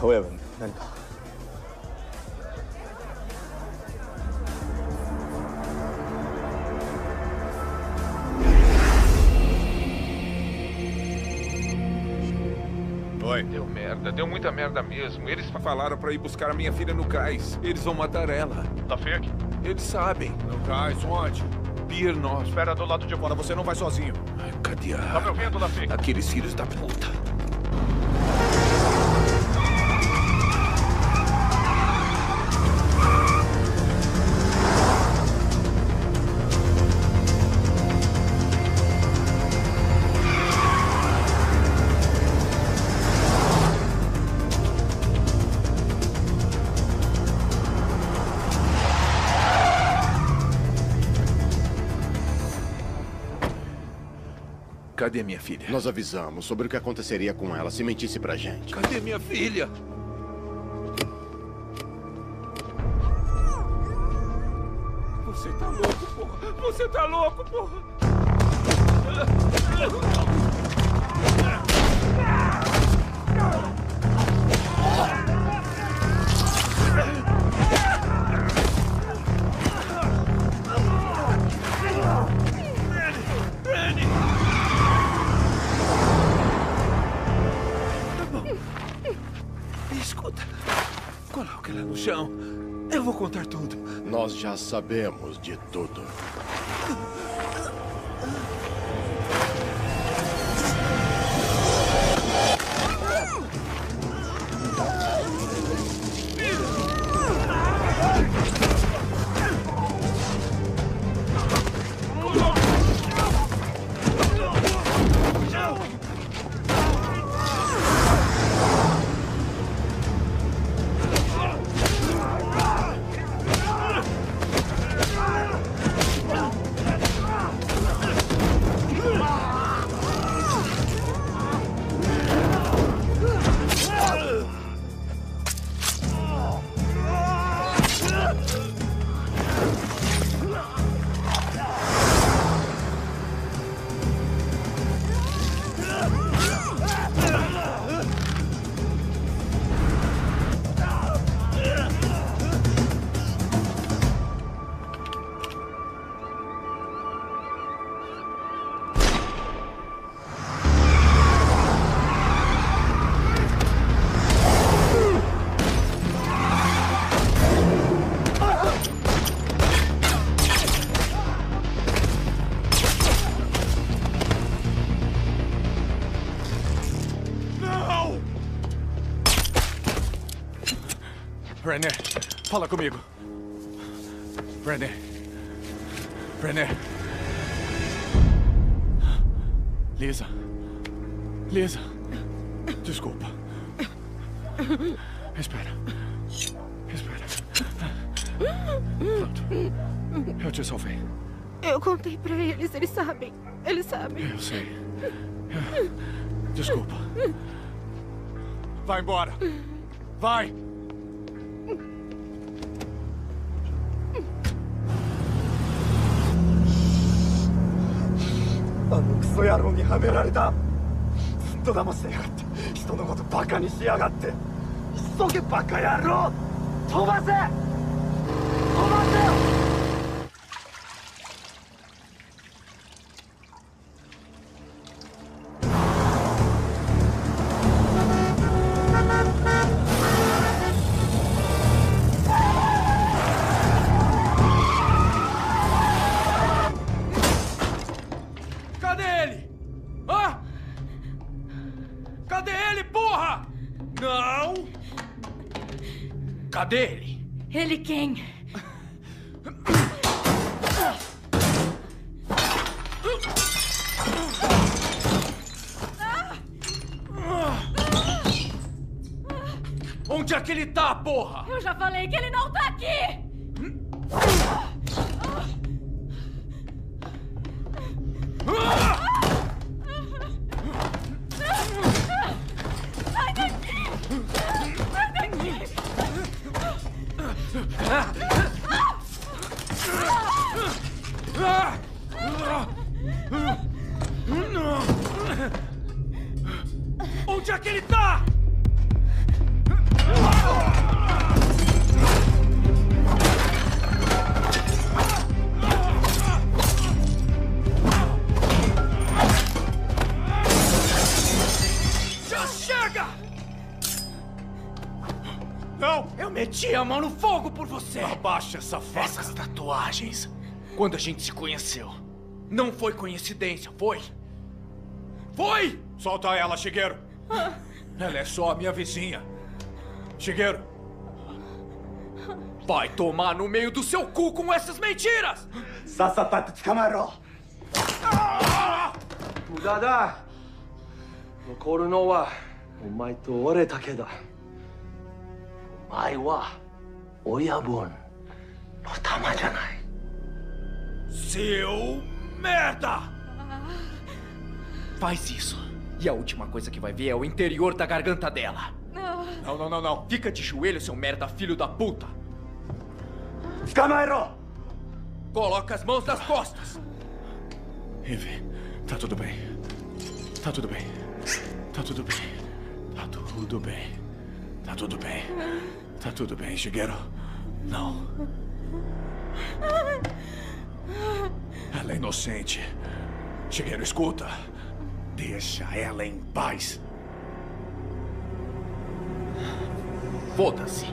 親分何か「merda, deu muita merda mesmo. Eles falaram pra ir buscar a minha filha no cais. Eles vão matar ela. Tá fake? Eles sabem. No cais, onde? Birnov. Espera do lado de fora, você não vai sozinho. Cadê a... Tá me ouvindo, Lafik? Aqueles filhos da puta. Minha filha? Nós avisamos sobre o que aconteceria com ela se mentisse pra gente. Cadê minha filha? Sabemos de tudo. Fala comigo. Brenner. Brenner. Lisa. Lisa. Desculpa. Espera. Espera. Pronto. Eu te salvei. Eu contei pra eles, eles sabem. Eles sabem. Eu sei. Desculpa. Vai embora. Vai. ソ野郎にはめられた。ずっと騙してやがって。人のことバカにしやがって。急げバカ野郎。飛ばせ。飛ばせ。よ Meti a mão no fogo por você! Abaixa essa faca! Essas tatuagens, quando a gente se conheceu, não foi coincidência, foi? Foi! Solta ela, Shigeru! Ah. Ela é só a minha vizinha. Shigeru! Vai tomar no meio do seu cu com essas mentiras! Sasatato tsukamarou! Mudada! Nokoru no wa, omae to ore da ke. 아이와 오야분 노탐하잖아요. Seu merda! Faz isso. E a última coisa que vai ver é o interior da garganta dela. Não. Não, não, não, não. Fica de joelho, seu merda, filho da puta. camaro Coloca as mãos nas costas. Eve, tá tudo bem. Tá tudo bem. Tá tudo bem. Tá tudo bem. Tá tudo bem. Tá tudo bem, Shigeru. Não. Ela é inocente. Shigeru, escuta. Deixa ela em paz. Foda-se.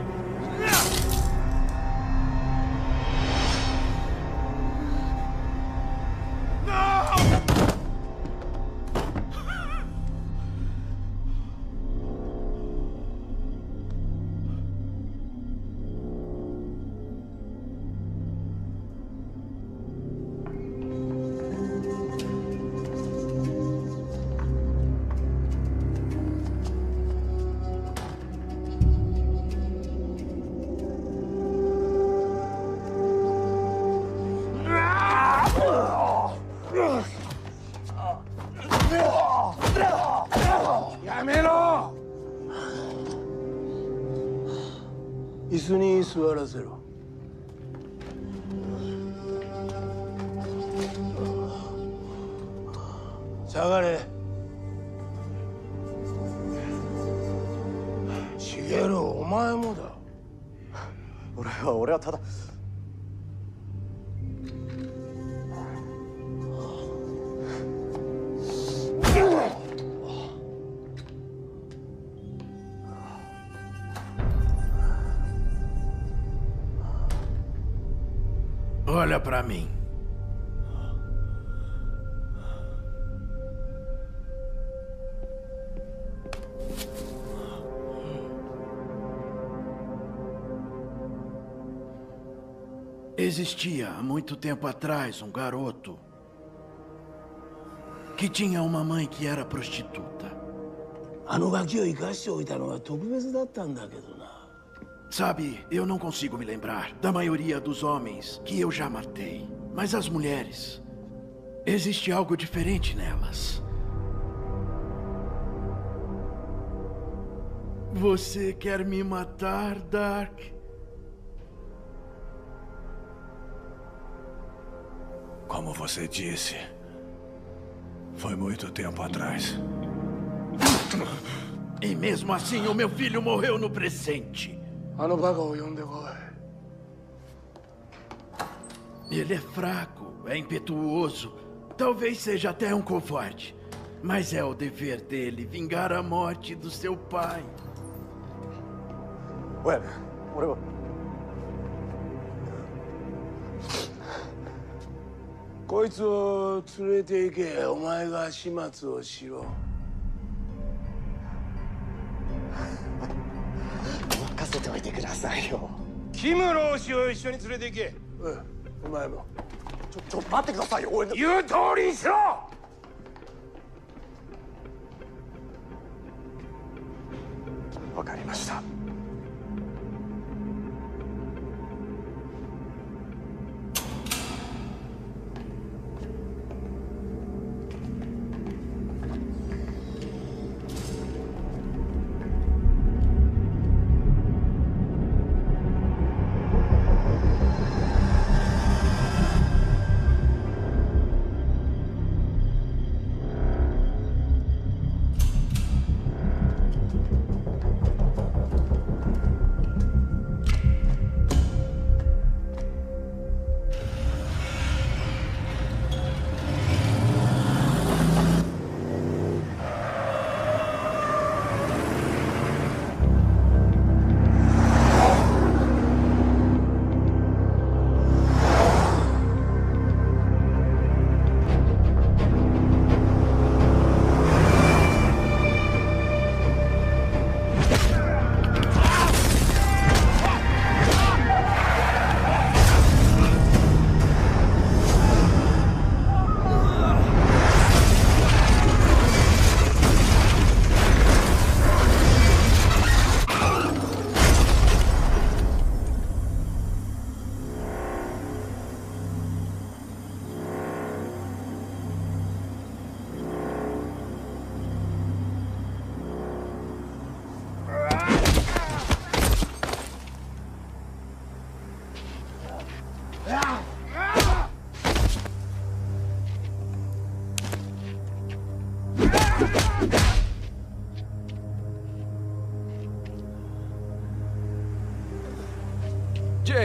Olha pra mim. Existia há muito tempo atrás um garoto que tinha uma mãe que era prostituta. あのガキを生かしておいたのは特別だったんだけどな Sabe, eu não consigo me lembrar da maioria dos homens que eu já matei. Mas as mulheres. Existe algo diferente nelas. Você quer me matar, Dark? Como você disse, foi muito tempo atrás. E mesmo assim, o meu filho morreu no presente. あのバカを呼んでこい Ele é fraco, é impetuoso, talvez seja até um covarde. Mas é o dever dele vingar a morte do seu pai. 親分俺はこいつを連れて行けお前が始末をしろ 任せておいてくださいよ。キム老師を一緒に連れて行け。うんお前も。ちょちょ待ってくださいよ俺の。言う通りにしろ。わかりました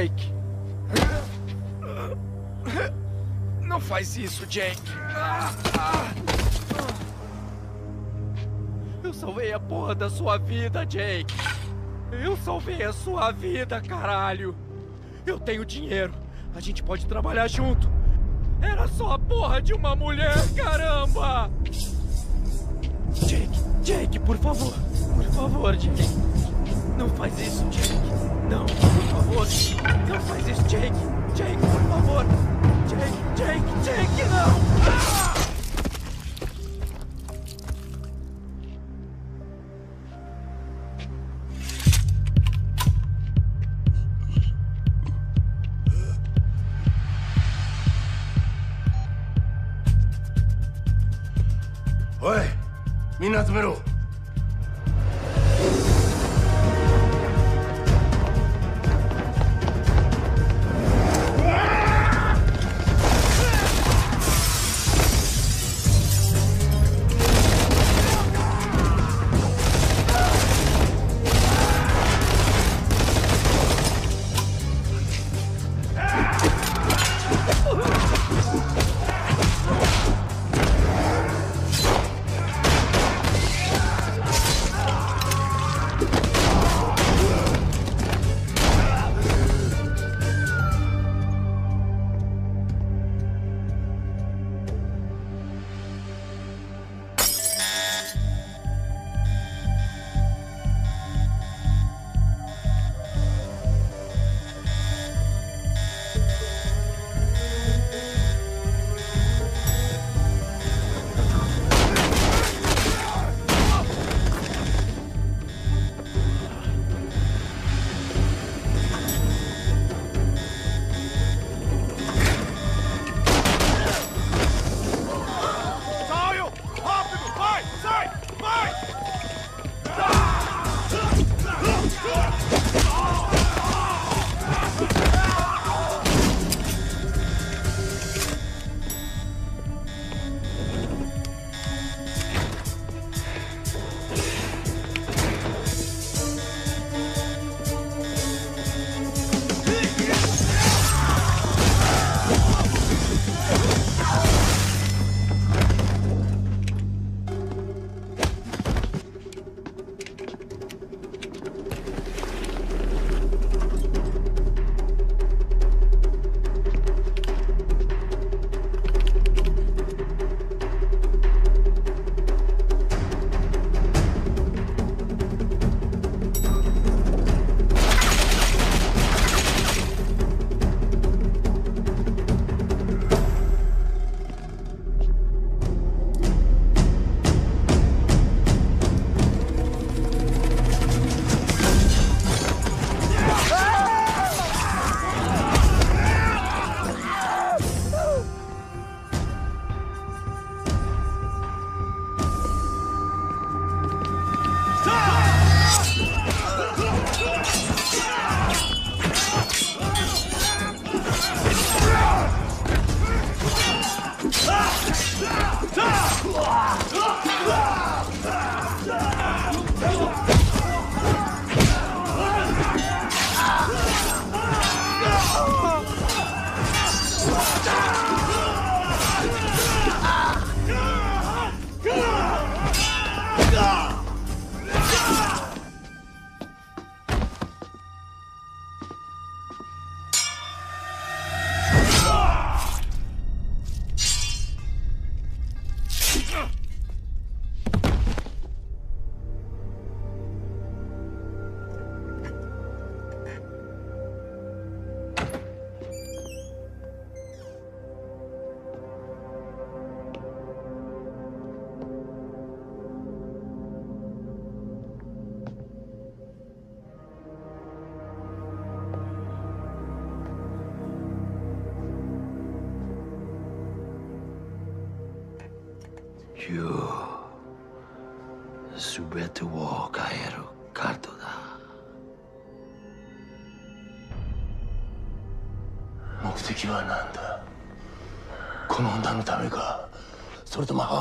Jake! Não faz isso, Jake! Eu salvei a porra da sua vida, Jake! Eu salvei a sua vida, caralho! Eu tenho dinheiro! A gente pode trabalhar junto! Era só a porra de uma mulher, caramba! Jake, Jake, por favor! Por favor, Jake! Não faz isso, Jake! Não, por favor! Não faz isso, Jake! Jake, por favor! Jake, Jake, Jake, não! Ah!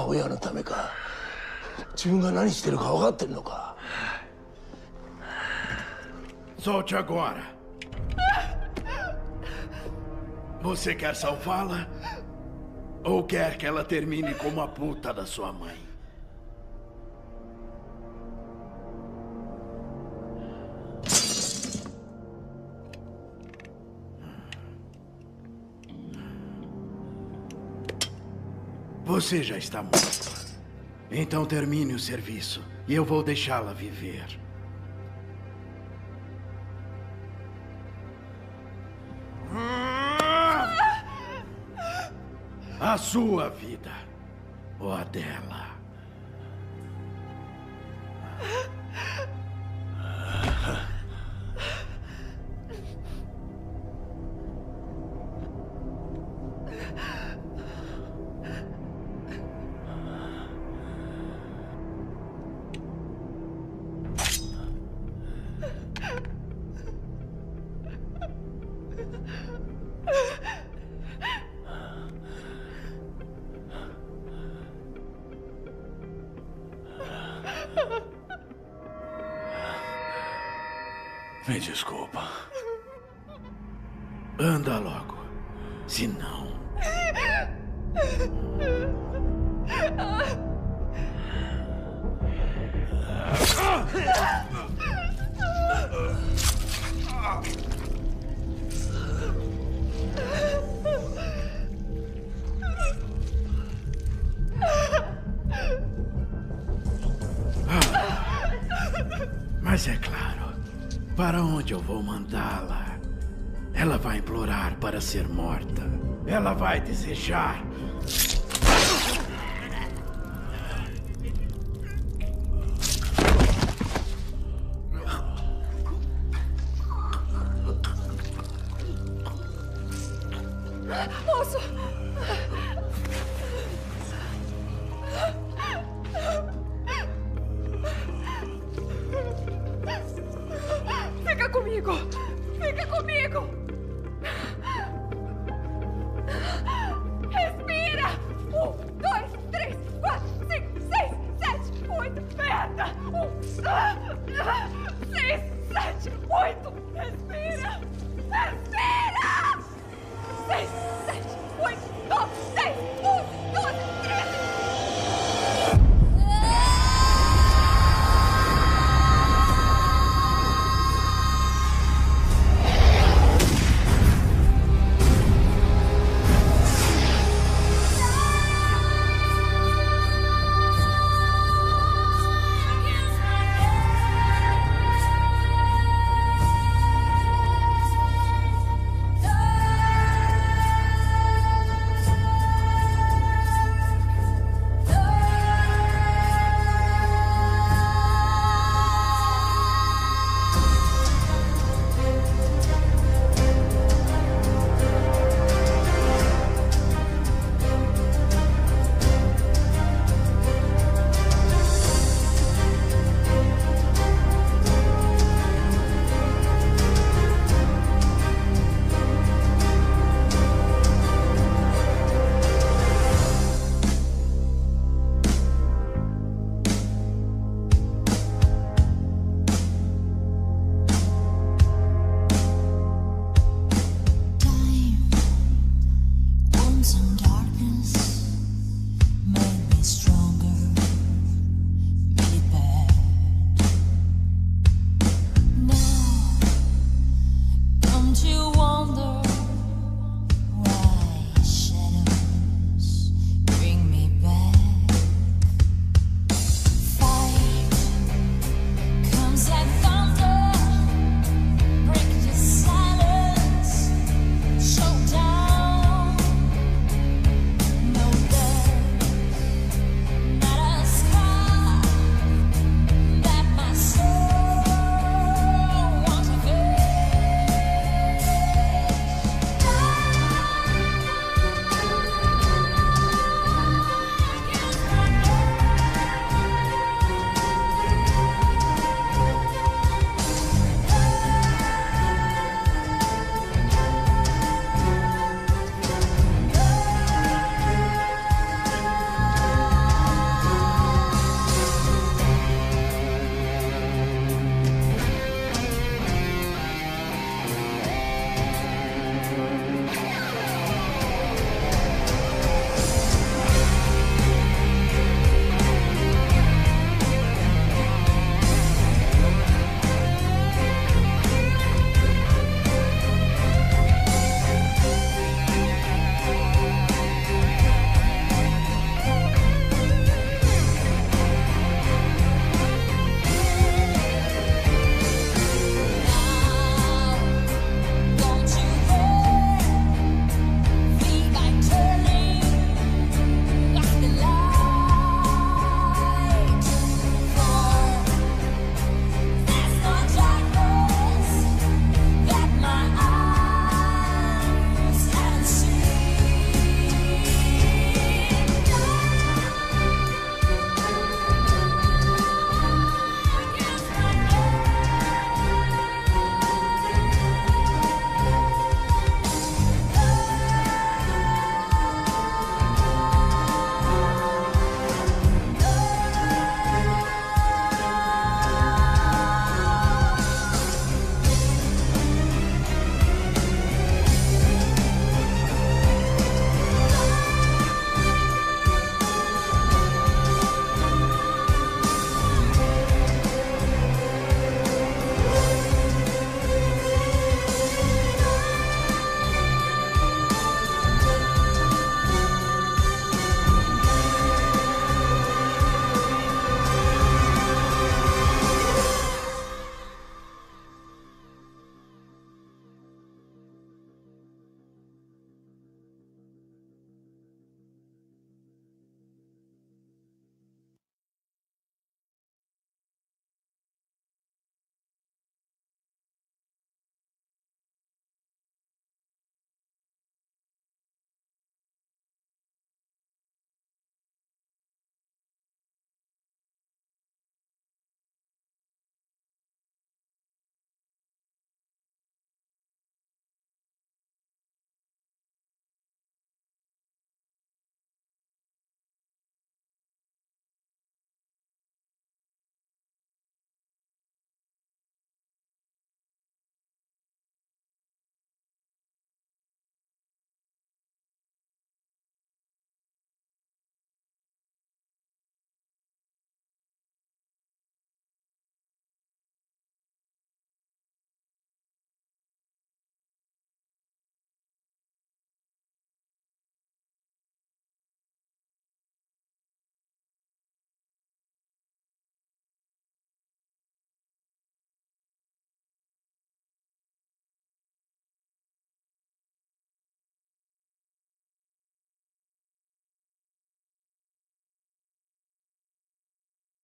親のためか自分が何してるか分かってんのか Solte agora. Você quer salvá-la? Ou quer que ela termine como a puta da sua mãe? Você já está morta. Então termine o serviço e eu vou deixá-la viver. A sua vida ou a dela? vai desejar. Moço!